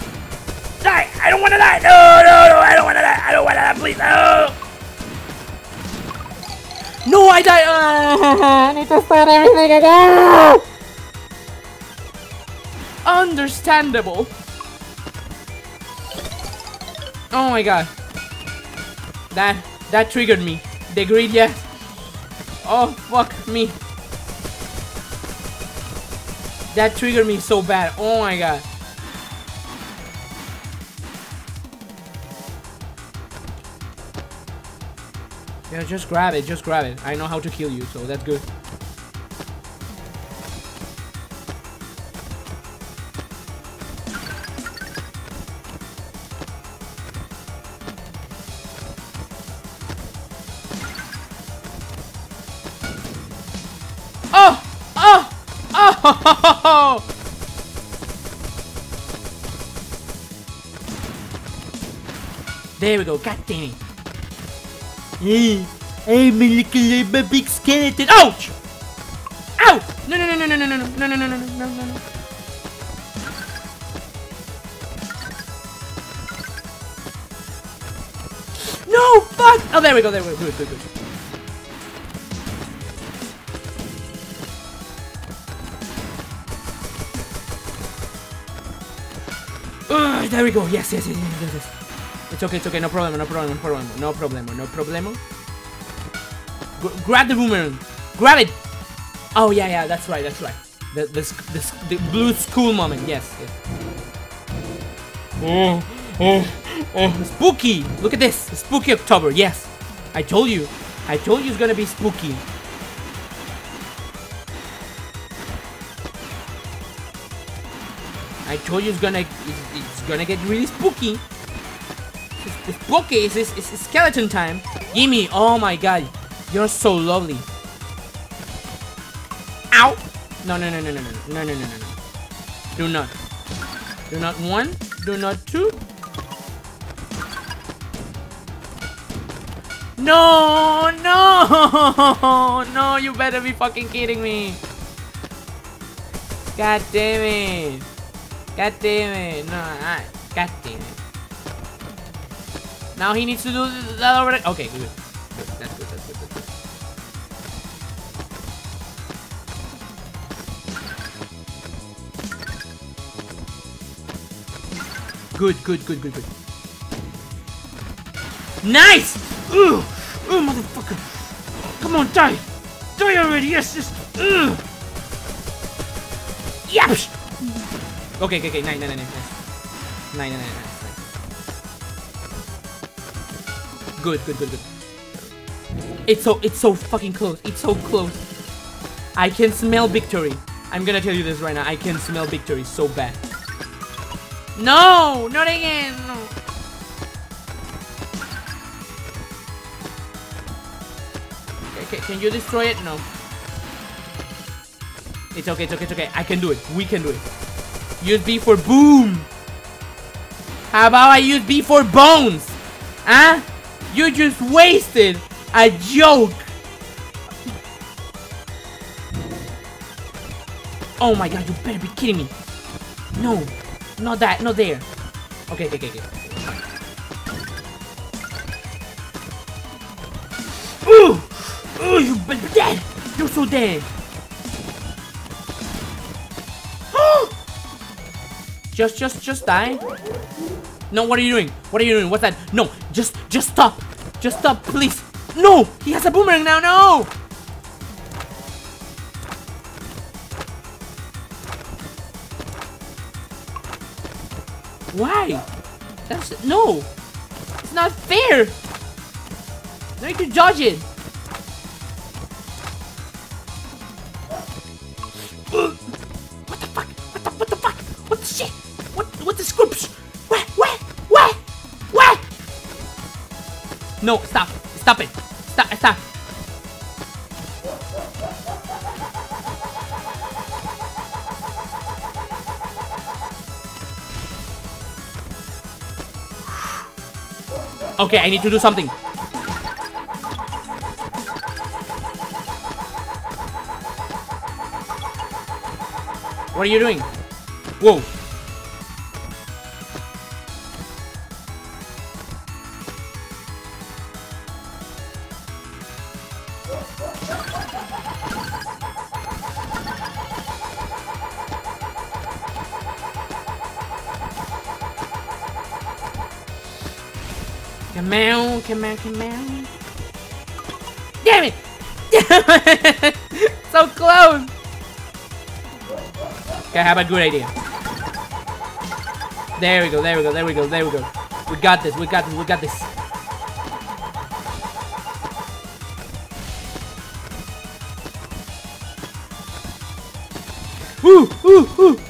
Die! I don't wanna die! No, no, no, I don't wanna die! I don't wanna die, please, no! No, I died! Uh, I need to start everything again! Understandable. Oh my god. That that triggered me. The grid, yeah. Oh fuck me. That triggered me so bad. Oh my god. Yeah, just grab it, just grab it. I know how to kill you, so that's good. There we go. God damn it. Hey, I'm a little, big skeleton. Ouch! Ow! No, no, no, no, no, no, no, no, no, no, no, no, no, no, no. No! Fuck! Oh, there we go, there we go. Good, good, good. Ugh, there we go. Yes, yes, yes, yes, yes, yes. It's okay, it's okay. No problem, no problem, no problem, no problem, no problem. Gr- grab the boomerang. Grab it. Oh yeah, yeah. That's right. That's right. The the the, the blue school moment. Yes, yes. Oh, oh, oh. Spooky. Look at this. Spooky October. Yes. I told you. I told you it's gonna be spooky. I told you it's gonna it's, it's gonna get really spooky. It's, spooky. It's, it's, it's skeleton time. Gimme. Oh my god. You're so lovely. Ow! No, no, no, no, no, no, no, no, no, no, no. Do not. Do not one. Do not two. No, no, no, you better be fucking kidding me. God damn it. God damn it. No, I, God damn it. Now he needs to do that already. Okay, good. Good, That's good, that's good, that's good. Good, good, good, good, good. Nice! Ooh! Ooh, motherfucker! Come on, die! Die already! Yes, yes! Ugh! Yaps! Okay, okay, okay. Nine, nine, nine, nine. Nine, nine, nine, nine. Good, good, good, good. It's so, it's so fucking close. It's so close. I can smell victory. I'm gonna tell you this right now. I can smell victory so bad. No! Not again! Okay, can you destroy it? No. It's okay, it's okay, it's okay. I can do it. We can do it. Use B for boom! How about I use B for bones? Huh? You just wasted a joke! Oh my god, you better be kidding me! No, not that, not there. Okay, okay, okay, okay. Ooh! Ooh, you be dead! You're so dead! just, just, just die. No, what are you doing? What are you doing? What's that? No, just, just stop. Just stop, please. No! He has a boomerang now, no! Why? That's, no! It's not fair! No need to judge it! What the fuck? What the, what the fuck? What the shit? What, what the scoops? No, stop. Stop it. Stop, stop. Okay, I need to do something. What are you doing? Whoa. American man. Damn it! So close! Okay, have a good idea? There we go, there we go, there we go, there we go. We got this, we got this, we got this. Woo! Woo! Woo!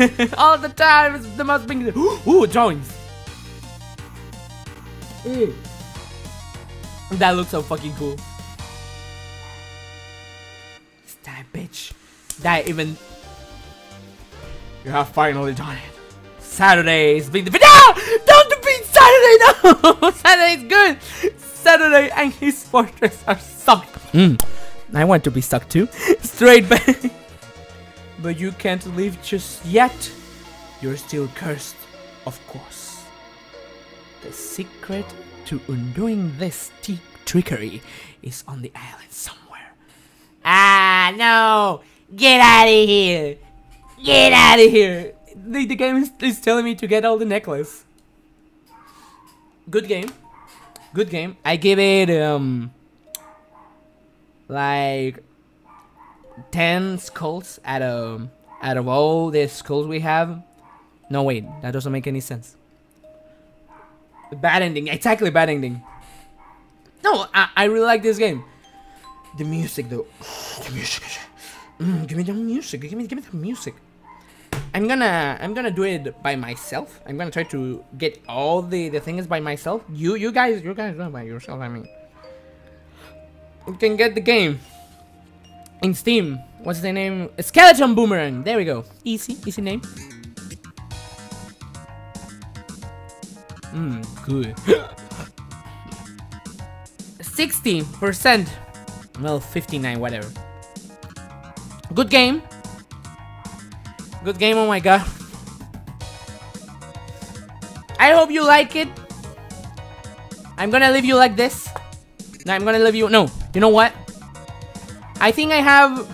All the time, it's the most being Ooh, drawings! Mm. That looks so fucking cool. It's that bitch. That even. You have finally done it. Saturday is being the No! Don't defeat Saturday! No! Saturday's good! Saturday and his fortress are sucked. Mm. I want to be stuck too. Straight back. But you can't leave just yet. You're still cursed, of course. The secret to undoing this trickery is on the island somewhere. Ah, no! Get out of here! Get out of here! The, the game is, is telling me to get all the necklace. Good game. Good game. I give it, um, like 10 skulls out of, out of all the skulls we have. No, wait, that doesn't make any sense. Bad ending, exactly bad ending. No, I, I really like this game. The music though. The music. Mm, give me the music. Give me give me the music. I'm gonna I'm gonna do it by myself. I'm gonna try to get all the the things by myself. You you guys you guys do by yourself. I mean, you can get the game in Steam. What's the name? Skeleton Boomerang. There we go. Easy easy name. Mmm, good. 60%. Well, 59, whatever. Good game. Good game, oh my god. I hope you like it. I'm gonna leave you like this. No, I'm gonna leave you. No, you know what? I think I have.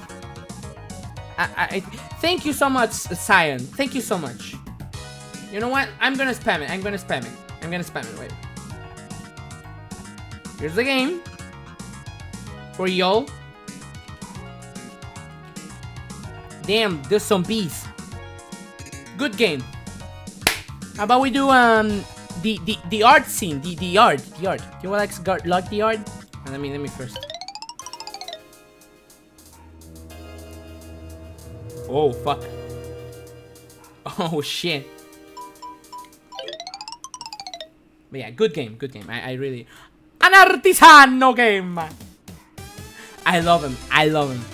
I, I, thank you so much, Cyan. Thank you so much. You know what? I'm gonna spam it. I'm gonna spam it. I'm gonna spam it. Wait. Here's the game. For y'all. Damn, there's some bees. Good game. How about we do um the the the art scene, the the art, the art. You want like like the art? Let me let me first. Oh fuck. Oh shit. But yeah, good game, good game. I, I really an artisano game. I love him. I love him.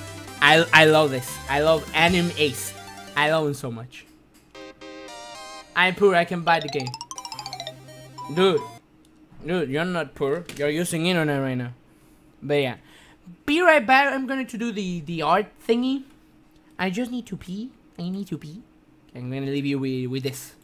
I I love this. I love Anime Ace. I love him so much. I'm poor. I can buy the game. Dude, dude, you're not poor. You're using internet right now. But yeah, be right back. I'm going to do the the art thingy. I just need to pee. I need to pee. I'm gonna leave you with with this.